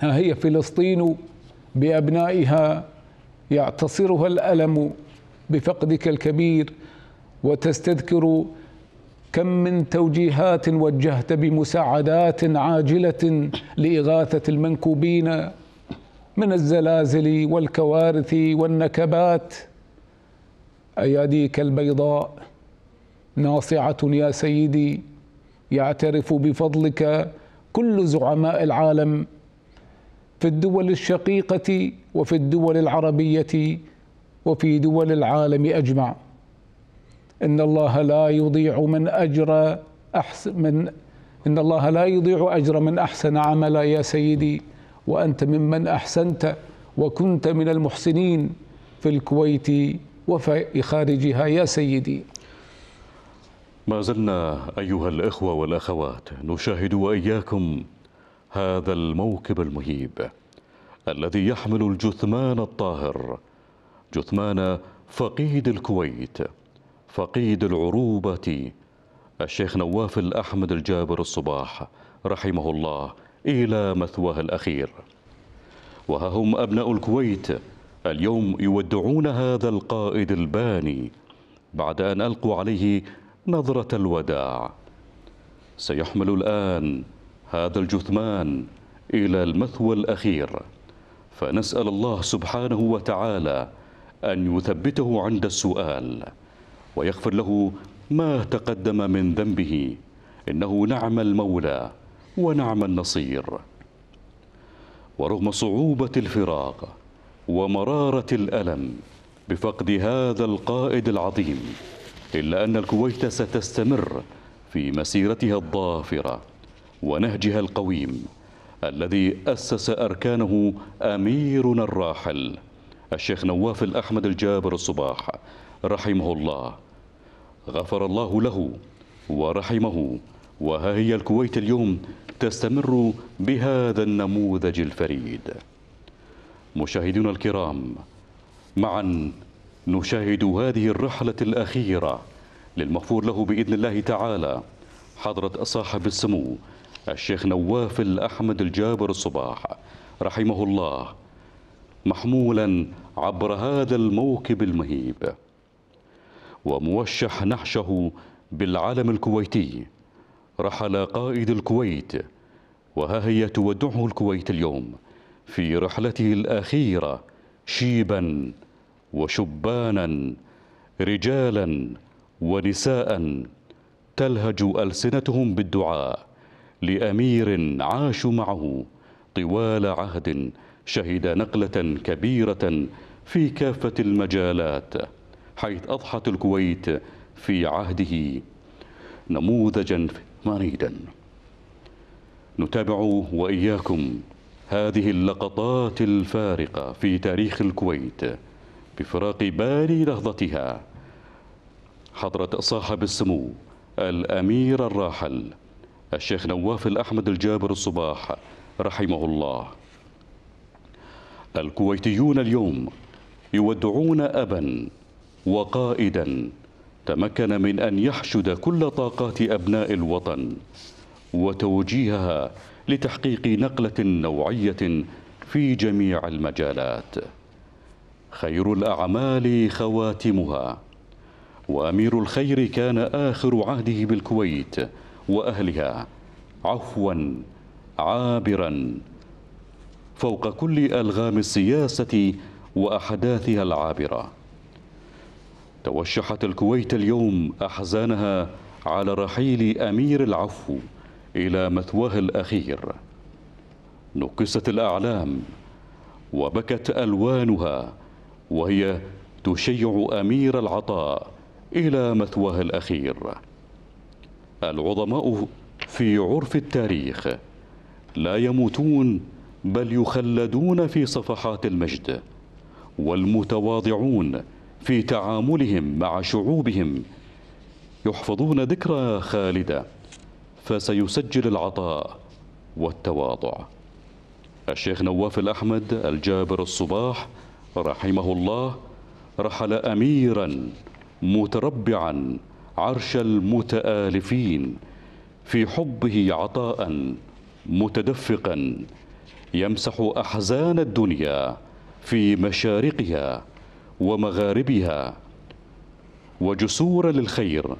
ها هي فلسطين بأبنائها يعتصرها الألم بفقدك الكبير وتستذكر كم من توجيهات وجهت بمساعدات عاجلة لإغاثة المنكوبين من الزلازل والكوارث والنكبات. أياديك البيضاء ناصعة يا سيدي يعترف بفضلك كل زعماء العالم في الدول الشقيقة وفي الدول العربية وفي دول العالم أجمع. إن الله لا يضيع من أجر احسن من إن الله لا يضيع أجر من أحسن عملا يا سيدي وأنت ممن أحسنت وكنت من المحسنين في الكويت وفي خارجها يا سيدي. ما زلنا أيها الإخوة والأخوات نشاهد وإياكم هذا الموكب المهيب الذي يحمل الجثمان الطاهر جثمان فقيد الكويت فقيد العروبة. الشيخ نواف الأحمد الجابر الصباح رحمه الله إلى مثواه الأخير. وها هم أبناء الكويت اليوم يودعون هذا القائد الباني بعد أن ألقوا عليه نظرة الوداع. سيحمل الآن هذا الجثمان إلى المثوى الأخير. فنسأل الله سبحانه وتعالى أن يثبته عند السؤال ويغفر له ما تقدم من ذنبه. إنه نعم المولى ونعم النصير. ورغم صعوبة الفراق ومرارة الألم بفقد هذا القائد العظيم إلا أن الكويت ستستمر في مسيرتها الظافره ونهجها القويم الذي أسس أركانه اميرنا الراحل الشيخ نواف الأحمد الجابر الصباح رحمه الله. غفر الله له ورحمه وها هي الكويت اليوم تستمر بهذا النموذج الفريد. مشاهدينا الكرام معا نشاهد هذه الرحلة الأخيرة للمغفور له بإذن الله تعالى حضرة صاحب السمو الشيخ نواف الأحمد الجابر الصباح رحمه الله محمولا عبر هذا الموكب المهيب. وموشح نحشه بالعلم الكويتي. رحل قائد الكويت. وها هي تودعه الكويت اليوم في رحلته الأخيرة شيبا وشبانا رجالا ونساء تلهج ألسنتهم بالدعاء. لأمير عاشوا معه طوال عهد شهد نقلة كبيرة في كافة المجالات حيث أضحت الكويت في عهده. نموذجا مريدا. نتابع وإياكم هذه اللقطات الفارقة في تاريخ الكويت بفراق بال لحظتها حضرة صاحب السمو الأمير الراحل الشيخ نواف الأحمد الجابر الصباح رحمه الله. الكويتيون اليوم يودعون أبا وقائدا تمكن من أن يحشد كل طاقات أبناء الوطن وتوجيهها لتحقيق نقلة نوعية في جميع المجالات. خير الأعمال خواتمها وأمير الخير كان آخر عهده بالكويت وأهلها عفوا عابرا. فوق كل ألغام السياسة وأحداثها العابرة. توشحت الكويت اليوم أحزانها على رحيل أمير العفو إلى مثواه الأخير. نكست الأعلام وبكت ألوانها وهي تشيع أمير العطاء إلى مثواه الأخير. العظماء في عرف التاريخ. لا يموتون بل يخلدون في صفحات المجد. والمتواضعون في تعاملهم مع شعوبهم. يحفظون ذكرى خالدة فسيسجل العطاء والتواضع. الشيخ نواف الأحمد الجابر الصباح رحمه الله رحل أميرا متربعا عرش المتآلفين في حبه عطاء متدفقا يمسح أحزان الدنيا في مشارقها ومغاربها وجسور للخير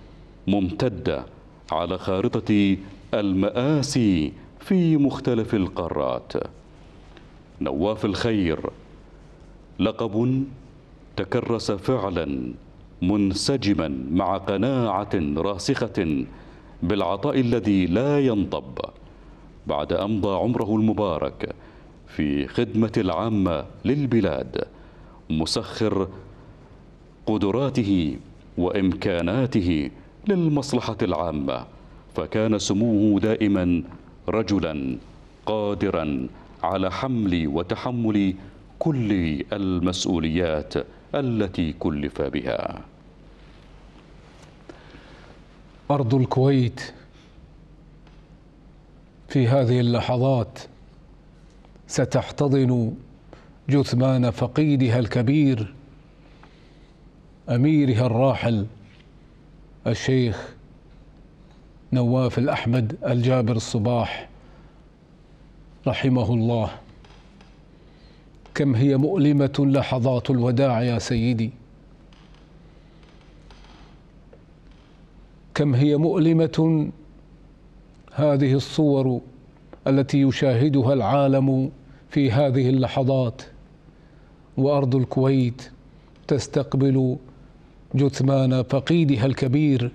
ممتده على خارطة المآسي في مختلف القارات. نواف الخير لقب تكرس فعلا منسجما مع قناعة راسخة بالعطاء الذي لا ينطب بعد أمضى عمره المبارك في خدمة العامة للبلاد مسخر قدراته وإمكاناته للمصلحة العامة فكان سموه دائما رجلا قادرا على حمل وتحمل كل المسؤوليات التي كلف بها. أرض الكويت في هذه اللحظات ستحتضن جثمان فقيدها الكبير أميرها الراحل الشيخ نواف الأحمد الجابر الصباح رحمه الله. كم هي مؤلمة لحظات الوداع يا سيدي. كم هي مؤلمة هذه الصور التي يشاهدها العالم في هذه اللحظات وأرض الكويت تستقبل جثمان فقيدها الكبير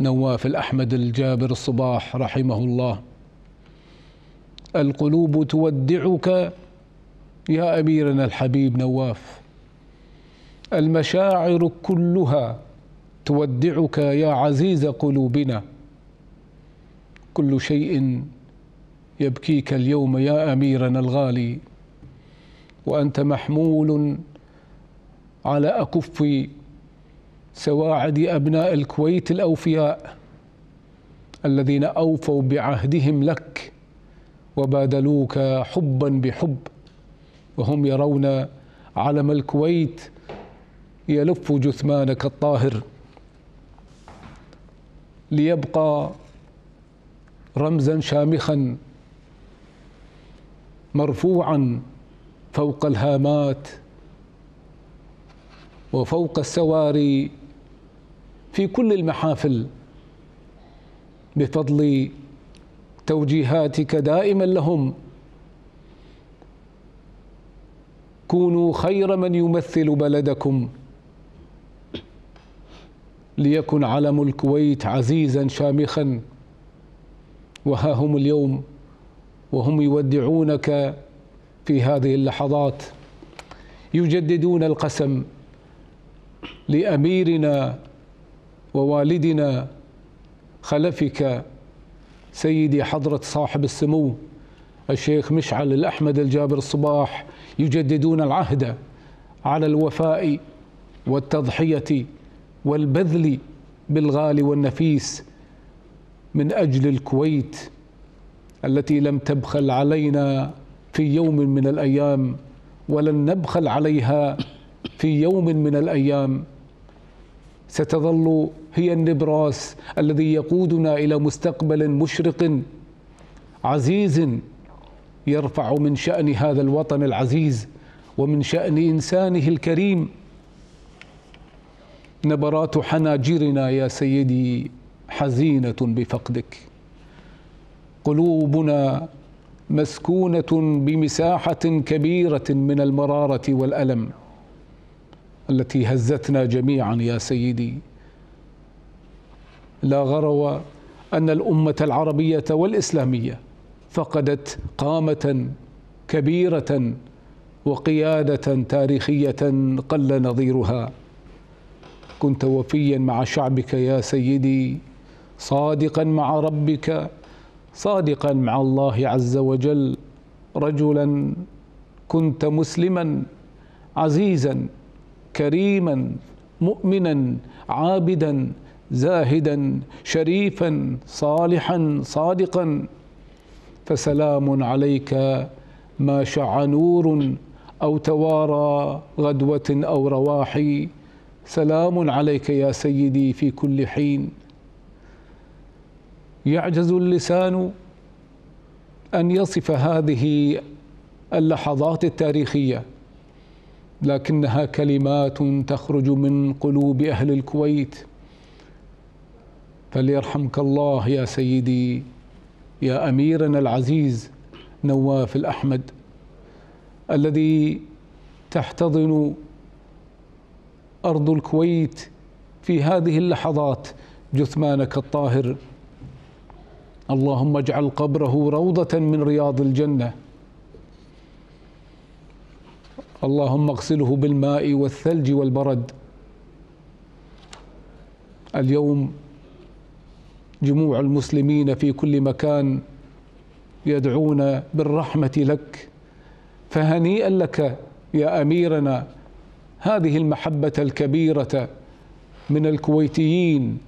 نواف الأحمد الجابر الصباح رحمه الله. القلوب تودعك يا أميرنا الحبيب نواف. المشاعر كلها تودعك يا عزيز قلوبنا. كل شيء يبكيك اليوم يا أميرنا الغالي. وأنت محمول على أكف سواعد أبناء الكويت الأوفياء الذين أوفوا بعهدهم لك وبادلوك حبا بحب. وهم يرون علم الكويت يلف جثمانك الطاهر. ليبقى رمزا شامخا مرفوعا فوق الهامات وفوق السواري في كل المحافل بفضل توجيهاتك دائما لهم. كونوا خير من يمثل بلدكم. ليكن علم الكويت عزيزا شامخا. وها هم اليوم وهم يودعونك في هذه اللحظات. يجددون القسم لأميرنا ووالدنا خلفك سيدي حضرة صاحب السمو الشيخ مشعل الأحمد الجابر الصباح. يجددون العهد على الوفاء والتضحية والبذل بالغالي والنفيس من أجل الكويت التي لم تبخل علينا في يوم من الأيام ولن نبخل عليها في يوم من الأيام. ستظل هي النبراس الذي يقودنا إلى مستقبل مشرق عزيز يرفع من شأن هذا الوطن العزيز ومن شأن إنسانه الكريم. نبرات حناجرنا يا سيدي حزينة بفقدك. قلوبنا مسكونة بمساحة كبيرة من المرارة والألم التي هزتنا جميعا يا سيدي. لا غرو أن الأمة العربية والإسلامية فقدت قامة كبيرة وقيادة تاريخية قل نظيرها. كنت وفيا مع شعبك يا سيدي صادقا مع ربك صادقا مع الله عز وجل رجلا كنت مسلما عزيزا كريما مؤمنا عابدا زاهدا شريفا صالحا صادقا. فسلام عليك ما شع نور أو توارى غدوة أو رواحي. سلام عليك يا سيدي في كل حين. يعجز اللسان أن يصف هذه اللحظات التاريخية لكنها كلمات تخرج من قلوب أهل الكويت. فليرحمك الله يا سيدي يا أميرنا العزيز نواف الأحمد الذي تحتضن أرض الكويت في هذه اللحظات. جثمانك الطاهر. اللهم اجعل قبره روضة من رياض الجنة. اللهم اغسله بالماء والثلج والبرد. اليوم جموع المسلمين في كل مكان يدعون بالرحمة لك. فهنيئا لك يا أميرنا هذه المحبة الكبيرة من الكويتيين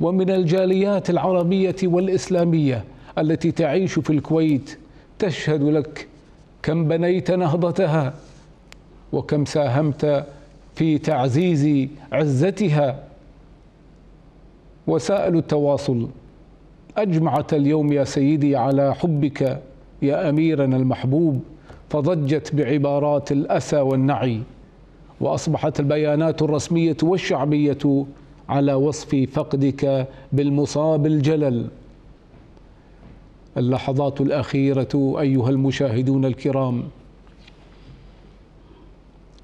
ومن الجاليات العربية والإسلامية التي تعيش في الكويت. تشهد لك كم بنيت نهضتها وكم ساهمت في تعزيز عزتها. وسائل التواصل. أجمعت اليوم يا سيدي على حبك يا أميرنا المحبوب فضجت بعبارات الأسى والنعي. وأصبحت البيانات الرسمية والشعبية على وصف فقدك بالمصاب الجلل. اللحظات الأخيرة أيها المشاهدون الكرام.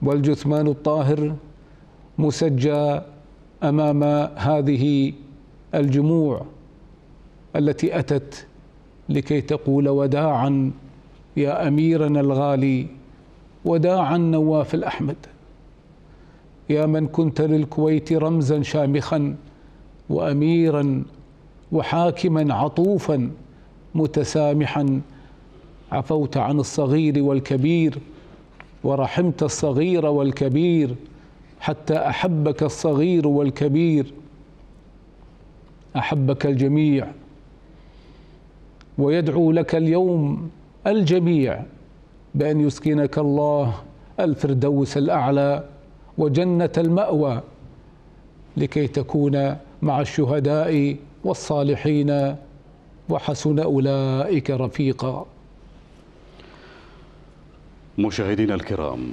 والجثمان الطاهر مسجى أمام هذه الجموع التي أتت لكي تقول وداعا يا أميرنا الغالي وداعا نواف الأحمد. يا من كنت للكويت رمزا شامخا واميرا وحاكما عطوفا متسامحا عفوت عن الصغير والكبير ورحمت الصغير والكبير حتى أحبك الصغير والكبير. أحبك الجميع ويدعو لك اليوم الجميع بأن يسكنك الله الفردوس الأعلى. وجنة المأوى لكي تكون مع الشهداء والصالحين وحسن أولئك رفيقا. مشاهدينا الكرام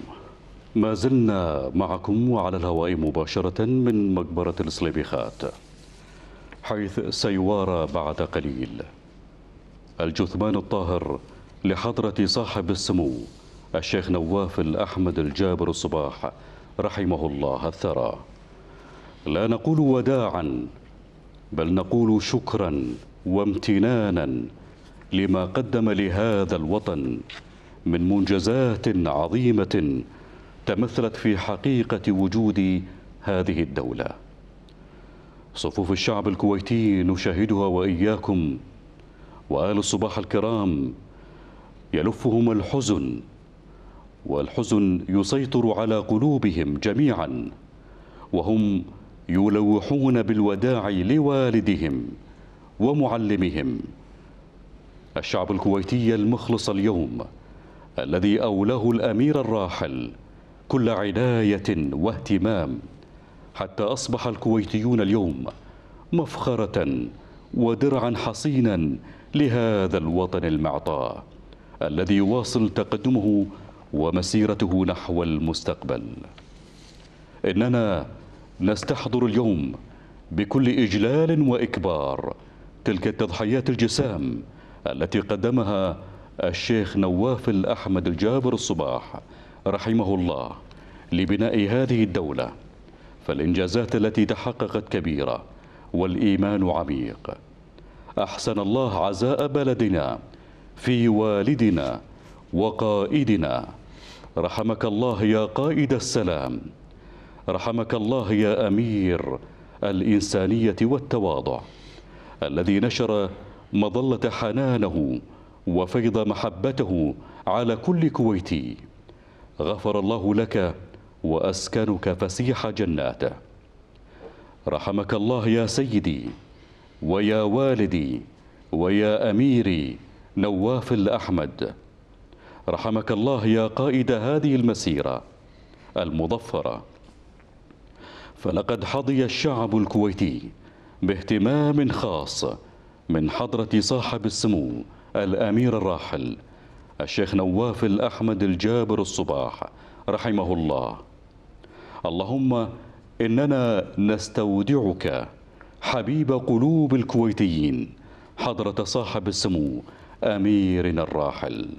ما زلنا معكم وعلى الهواء مباشرة من مقبرة الصليبيخات حيث سيوارى بعد قليل. الجثمان الطاهر لحضرة صاحب السمو الشيخ نواف الأحمد الجابر الصباح رحمه الله الثرى لا نقول وداعا بل نقول شكرا وامتنانا لما قدم لهذا الوطن من منجزات عظيمة تمثلت في حقيقة وجود هذه الدولة. صفوف الشعب الكويتي نشاهدها وإياكم وآل الصباح الكرام يلفهم الحزن والحزن يسيطر على قلوبهم جميعا وهم يلوحون بالوداع لوالدهم ومعلمهم. الشعب الكويتي المخلص اليوم الذي أولاه الأمير الراحل كل عناية واهتمام حتى أصبح الكويتيون اليوم مفخرة ودرعا حصينا لهذا الوطن المعطاء الذي يواصل تقدمه ومسيرته نحو المستقبل. إننا نستحضر اليوم بكل إجلال وإكبار تلك التضحيات الجسام التي قدمها الشيخ نواف الأحمد الجابر الصباح رحمه الله لبناء هذه الدولة فالإنجازات التي تحققت كبيرة والإيمان عميق. أحسن الله عزاء بلدنا في والدنا وقائدنا. رحمك الله يا قائد السلام. رحمك الله يا أمير الإنسانية والتواضع الذي نشر مظلة حنانه وفيض محبته على كل كويتي. غفر الله لك وأسكنك فسيح جناته. رحمك الله يا سيدي ويا والدي ويا أميري نواف الأحمد. رحمك الله يا قائد هذه المسيرة المظفره فلقد حظي الشعب الكويتي باهتمام خاص من حضرة صاحب السمو الأمير الراحل الشيخ نواف الأحمد الجابر الصباح رحمه الله. اللهم إننا نستودعك حبيب قلوب الكويتيين حضرة صاحب السمو أميرنا الراحل.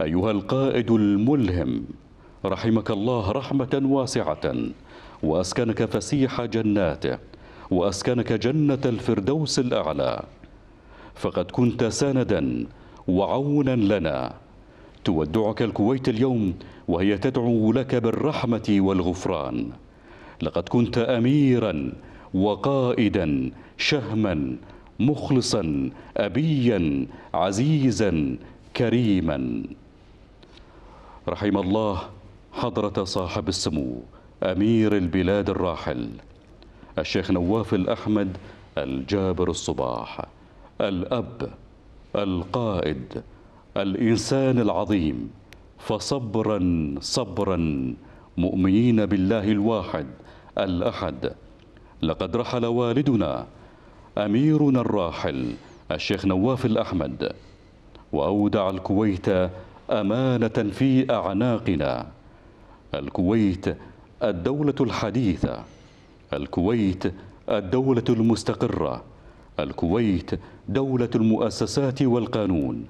أيها القائد الملهم رحمك الله رحمة واسعة وأسكنك فسيح جناته وأسكنك جنة الفردوس الأعلى. فقد كنت سندا وعونا لنا. تودعك الكويت اليوم وهي تدعو لك بالرحمة والغفران. لقد كنت أميرا وقائدا شهما مخلصا أبيا عزيزا كريما. رحم الله حضرة صاحب السمو أمير البلاد الراحل الشيخ نواف الأحمد الجابر الصباح الأب القائد الإنسان العظيم فصبرا صبرا مؤمنين بالله الواحد الأحد. لقد رحل والدنا أميرنا الراحل الشيخ نواف الأحمد وأودع الكويت أمانة في أعناقنا. الكويت الدولة الحديثة. الكويت الدولة المستقرة. الكويت دولة المؤسسات والقانون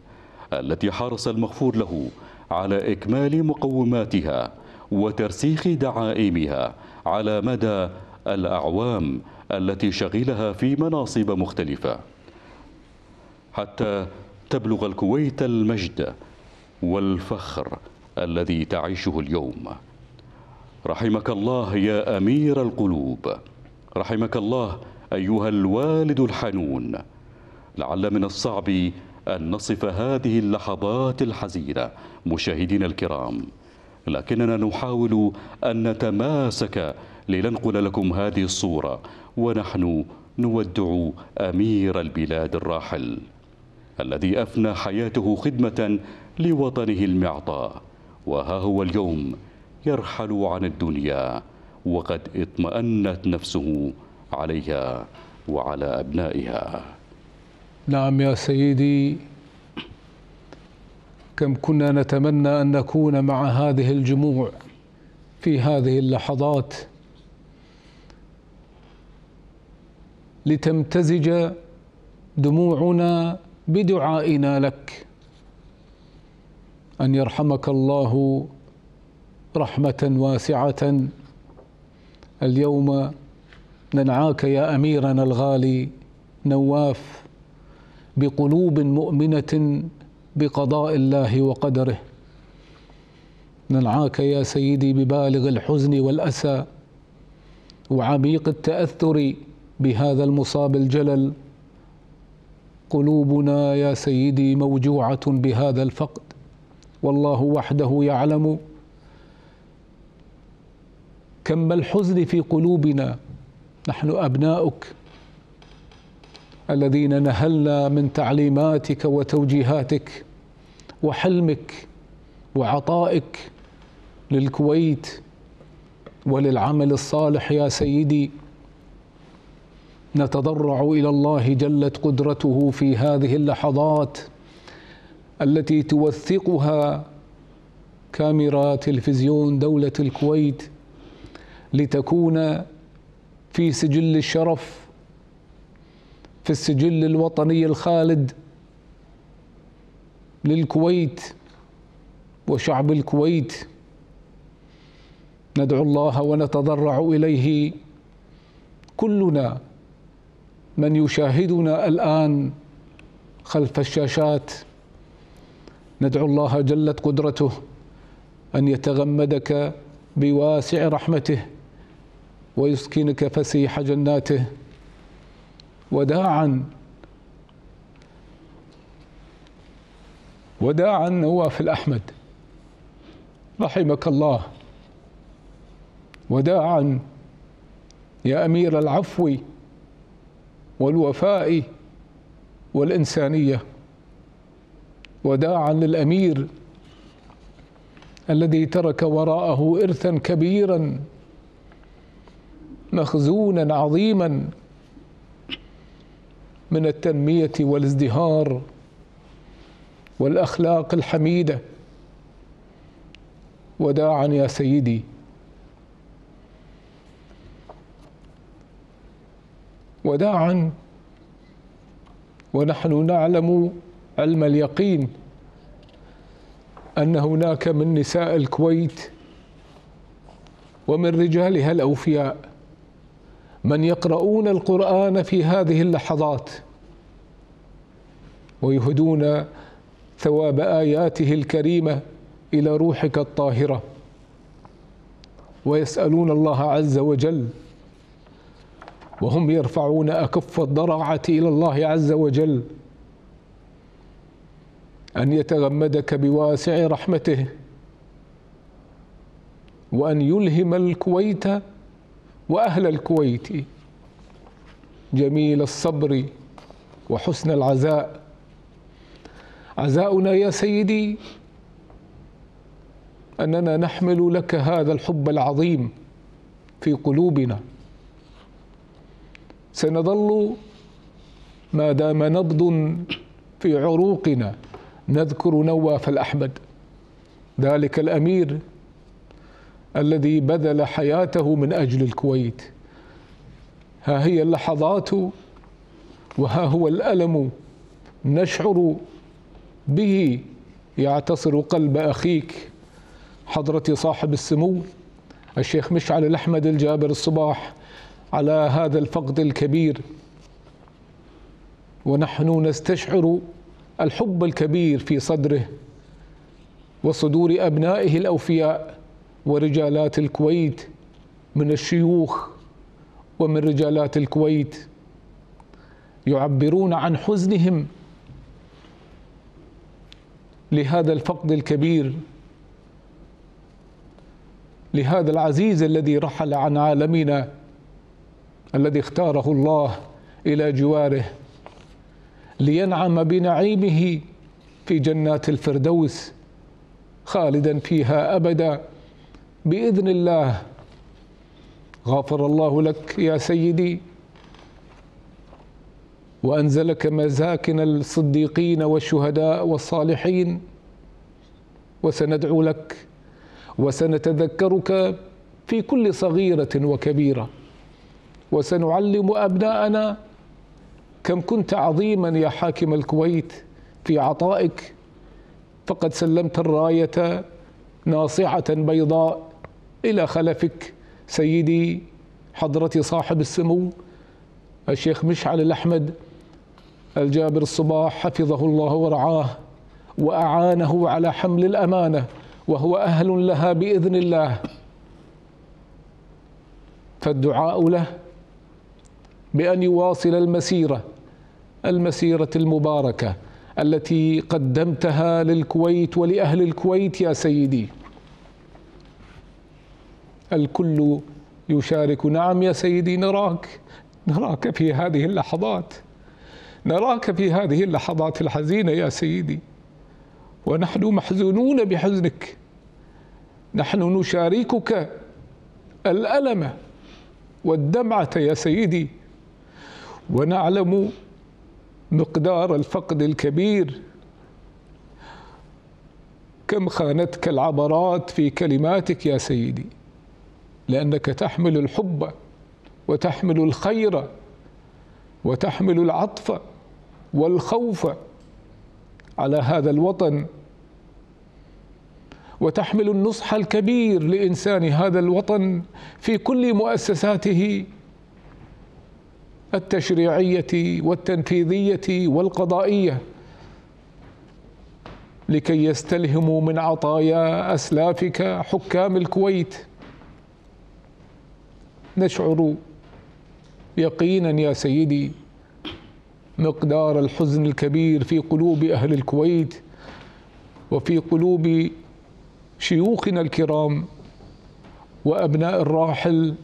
التي حرص المغفور له على إكمال مقوماتها وترسيخ دعائمها على مدى الأعوام التي شغلها في مناصب مختلفة. حتى تبلغ الكويت المجد والفخر الذي تعيشه اليوم. رحمك الله يا أمير القلوب. رحمك الله أيها الوالد الحنون. لعل من الصعب أن نصف هذه اللحظات الحزينة مشاهدينا الكرام. لكننا نحاول أن نتماسك لننقل لكم هذه الصورة ونحن نودع أمير البلاد الراحل الذي أفنى حياته خدمة لوطنه المعطاء. وها هو اليوم يرحل عن الدنيا وقد اطمأنت نفسه عليها وعلى أبنائها. نعم يا سيدي. كم كنا نتمنى أن نكون مع هذه الجموع في هذه اللحظات لتمتزج دموعنا بدعائنا لك. أن يرحمك الله رحمة واسعة. اليوم ننعاك يا أميرنا الغالي نواف بقلوب مؤمنة بقضاء الله وقدره. ننعاك يا سيدي ببالغ الحزن والأسى وعميق التأثر بهذا المصاب الجلل. قلوبنا يا سيدي موجوعة بهذا الفقد والله وحده يعلم كم الحزن في قلوبنا. نحن أبناؤك الذين نهلنا من تعليماتك وتوجيهاتك وحلمك وعطائك للكويت وللعمل الصالح يا سيدي. نتضرع إلى الله جلت قدرته في هذه اللحظات. التي توثقها كاميرا تلفزيون دولة الكويت لتكون في سجل الشرف في السجل الوطني الخالد للكويت وشعب الكويت. ندعو الله ونتضرع إليه كلنا. من يشاهدنا الآن خلف الشاشات ندعو الله جلت قدرته أن يتغمدك بواسع رحمته ويسكنك فسيح جناته وداعا وداعا نواف الأحمد. رحمك الله. وداعا يا أمير العفو والوفاء والإنسانية. وداعا للأمير الذي ترك وراءه إرثا كبيرا مخزونا عظيما من التنمية والازدهار والأخلاق الحميدة. وداعا يا سيدي. وداعا ونحن نعلم علم اليقين أن هناك من نساء الكويت ومن رجالها الأوفياء من يقرؤون القرآن في هذه اللحظات ويهدون ثواب آياته الكريمة إلى روحك الطاهرة ويسألون الله عز وجل وهم يرفعون أكف الضراعة إلى الله عز وجل أن يتغمدك بواسع رحمته وأن يلهم الكويت وأهل الكويت جميل الصبر وحسن العزاء. عزاؤنا يا سيدي أننا نحمل لك هذا الحب العظيم في قلوبنا. سنظل ما دام نبض في عروقنا. نذكر نواف الأحمد ذلك الأمير الذي بذل حياته من أجل الكويت. ها هي اللحظات وها هو الألم نشعر به يعتصر قلب أخيك حضرة صاحب السمو الشيخ مشعل الأحمد الجابر الصباح على هذا الفقد الكبير. ونحن نستشعر الحب الكبير في صدره وصدور أبنائه الأوفياء ورجالات الكويت من الشيوخ ومن رجالات الكويت يعبرون عن حزنهم لهذا الفقد الكبير لهذا العزيز الذي رحل عن عالمنا الذي اختاره الله إلى جواره. لينعم بنعيمه في جنات الفردوس خالدا فيها أبدا. بإذن الله غفر الله لك يا سيدي وأنزلك مساكن الصديقين والشهداء والصالحين. وسندعو لك وسنتذكرك في كل صغيرة وكبيرة. وسنعلم أبناءنا كم كنت عظيما يا حاكم الكويت في عطائك فقد سلمت الراية ناصعة بيضاء إلى خلفك. سيدي حضرة صاحب السمو الشيخ مشعل الأحمد الجابر الصباح حفظه الله ورعاه وأعانه على حمل الأمانة وهو أهل لها بإذن الله. فالدعاء له بأن يواصل المسيرة المسيرة المباركة التي قدمتها للكويت ولأهل الكويت يا سيدي. الكل يشارك. نعم يا سيدي نراك نراك في هذه اللحظات نراك في هذه اللحظات الحزينة يا سيدي. ونحن محزونون بحزنك. نحن نشاركك الألم والدمعة يا سيدي. ونعلم مقدار الفقد الكبير. كم خانتك العبرات في كلماتك يا سيدي؟ لأنك تحمل الحب وتحمل الخير وتحمل العطف والخوف على هذا الوطن. وتحمل النصح الكبير لإنسان هذا الوطن في كل مؤسساته. التشريعية والتنفيذية والقضائية لكي يستلهموا من عطايا أسلافك حكام الكويت. نشعر يقينا يا سيدي مقدار الحزن الكبير في قلوب أهل الكويت وفي قلوب شيوخنا الكرام وأبناء الراحل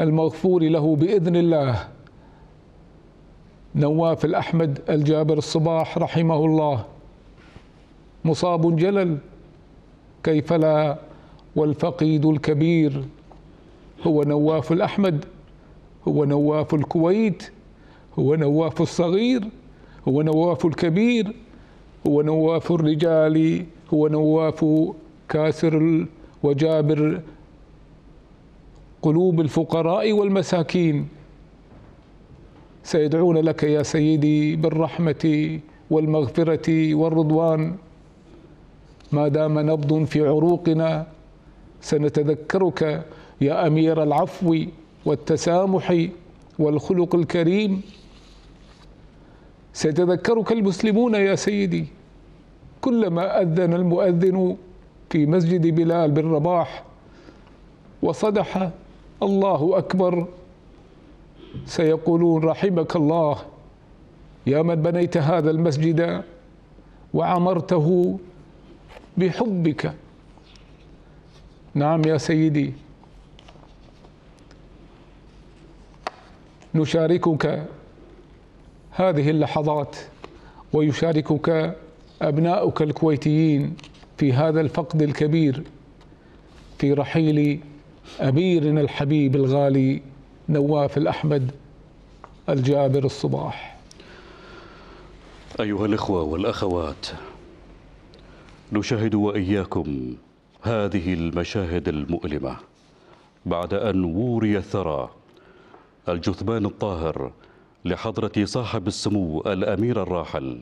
المغفور له بإذن الله. نواف الأحمد الجابر الصباح رحمه الله. مصاب جلل كيف لا؟ والفقيد الكبير هو نواف الأحمد هو نواف الكويت هو نواف الصغير هو نواف الكبير هو نواف الرجال هو نواف كاسر وجابر قلوب الفقراء والمساكين. سيدعون لك يا سيدي بالرحمة والمغفرة والرضوان. ما دام نبض في عروقنا سنتذكرك يا أمير العفو والتسامح والخلق الكريم. سيتذكرك المسلمون يا سيدي كلما أذن المؤذن في مسجد بلال بن رباح وصدح الله أكبر. سيقولون رحمك الله. يا من بنيت هذا المسجد وعمرته بحبك. نعم يا سيدي. نشاركك هذه اللحظات ويشاركك أبناؤك الكويتيين في هذا الفقد الكبير في رحيل أميرنا الحبيب الغالي نواف الأحمد الجابر الصباح. أيها الإخوة والأخوات نشاهد وإياكم هذه المشاهد المؤلمة بعد أن وري الثرى الجثمان الطاهر لحضرة صاحب السمو الأمير الراحل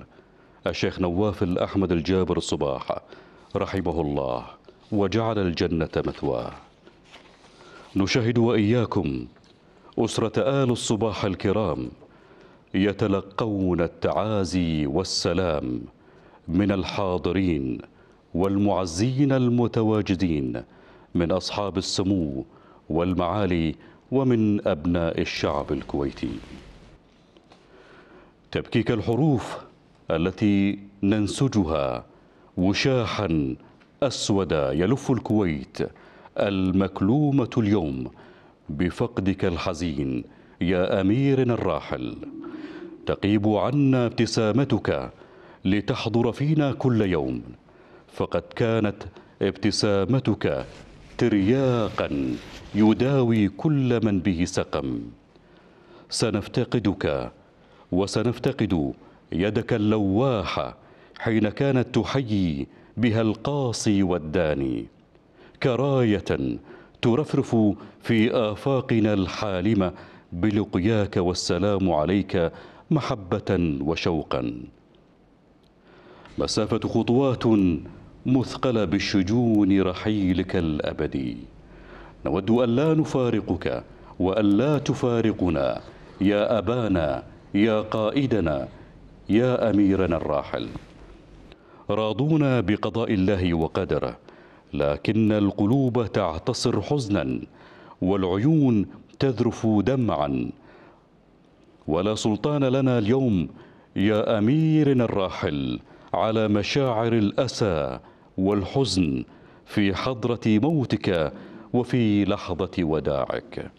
الشيخ نواف الأحمد الجابر الصباح رحمه الله وجعل الجنة مثواه. نشاهد وإياكم أسرة آل الصباح الكرام يتلقون التعازي والسلام من الحاضرين والمعزين المتواجدين من أصحاب السمو والمعالي ومن أبناء الشعب الكويتي. تبكيك الحروف التي ننسجها وشاحا أسود يلف الكويت المكلومة اليوم بفقدك الحزين يا أميرنا الراحل. تقيب عنا ابتسامتك لتحضر فينا كل يوم. فقد كانت سنفتقدك وسنفتقد يدك اللواحة حين كانت تحيي بها القاصي والداني. كراية ترفرف في آفاقنا الحالمة بلقياك والسلام عليك محبة وشوقا. مسافة خطوات مثقلة بالشجون رحيلك الأبدي نود أن لا نفارقك وأن لا تفارقنا. يا أبانا يا قائدنا يا أميرنا الراحل. راضون بقضاء الله وقدره. لكن القلوب تعتصر حزنا والعيون تذرف دمعا. ولا سلطان لنا اليوم يا اميرنا الراحل على مشاعر الأسى والحزن في حضرة موتك وفي لحظة وداعك.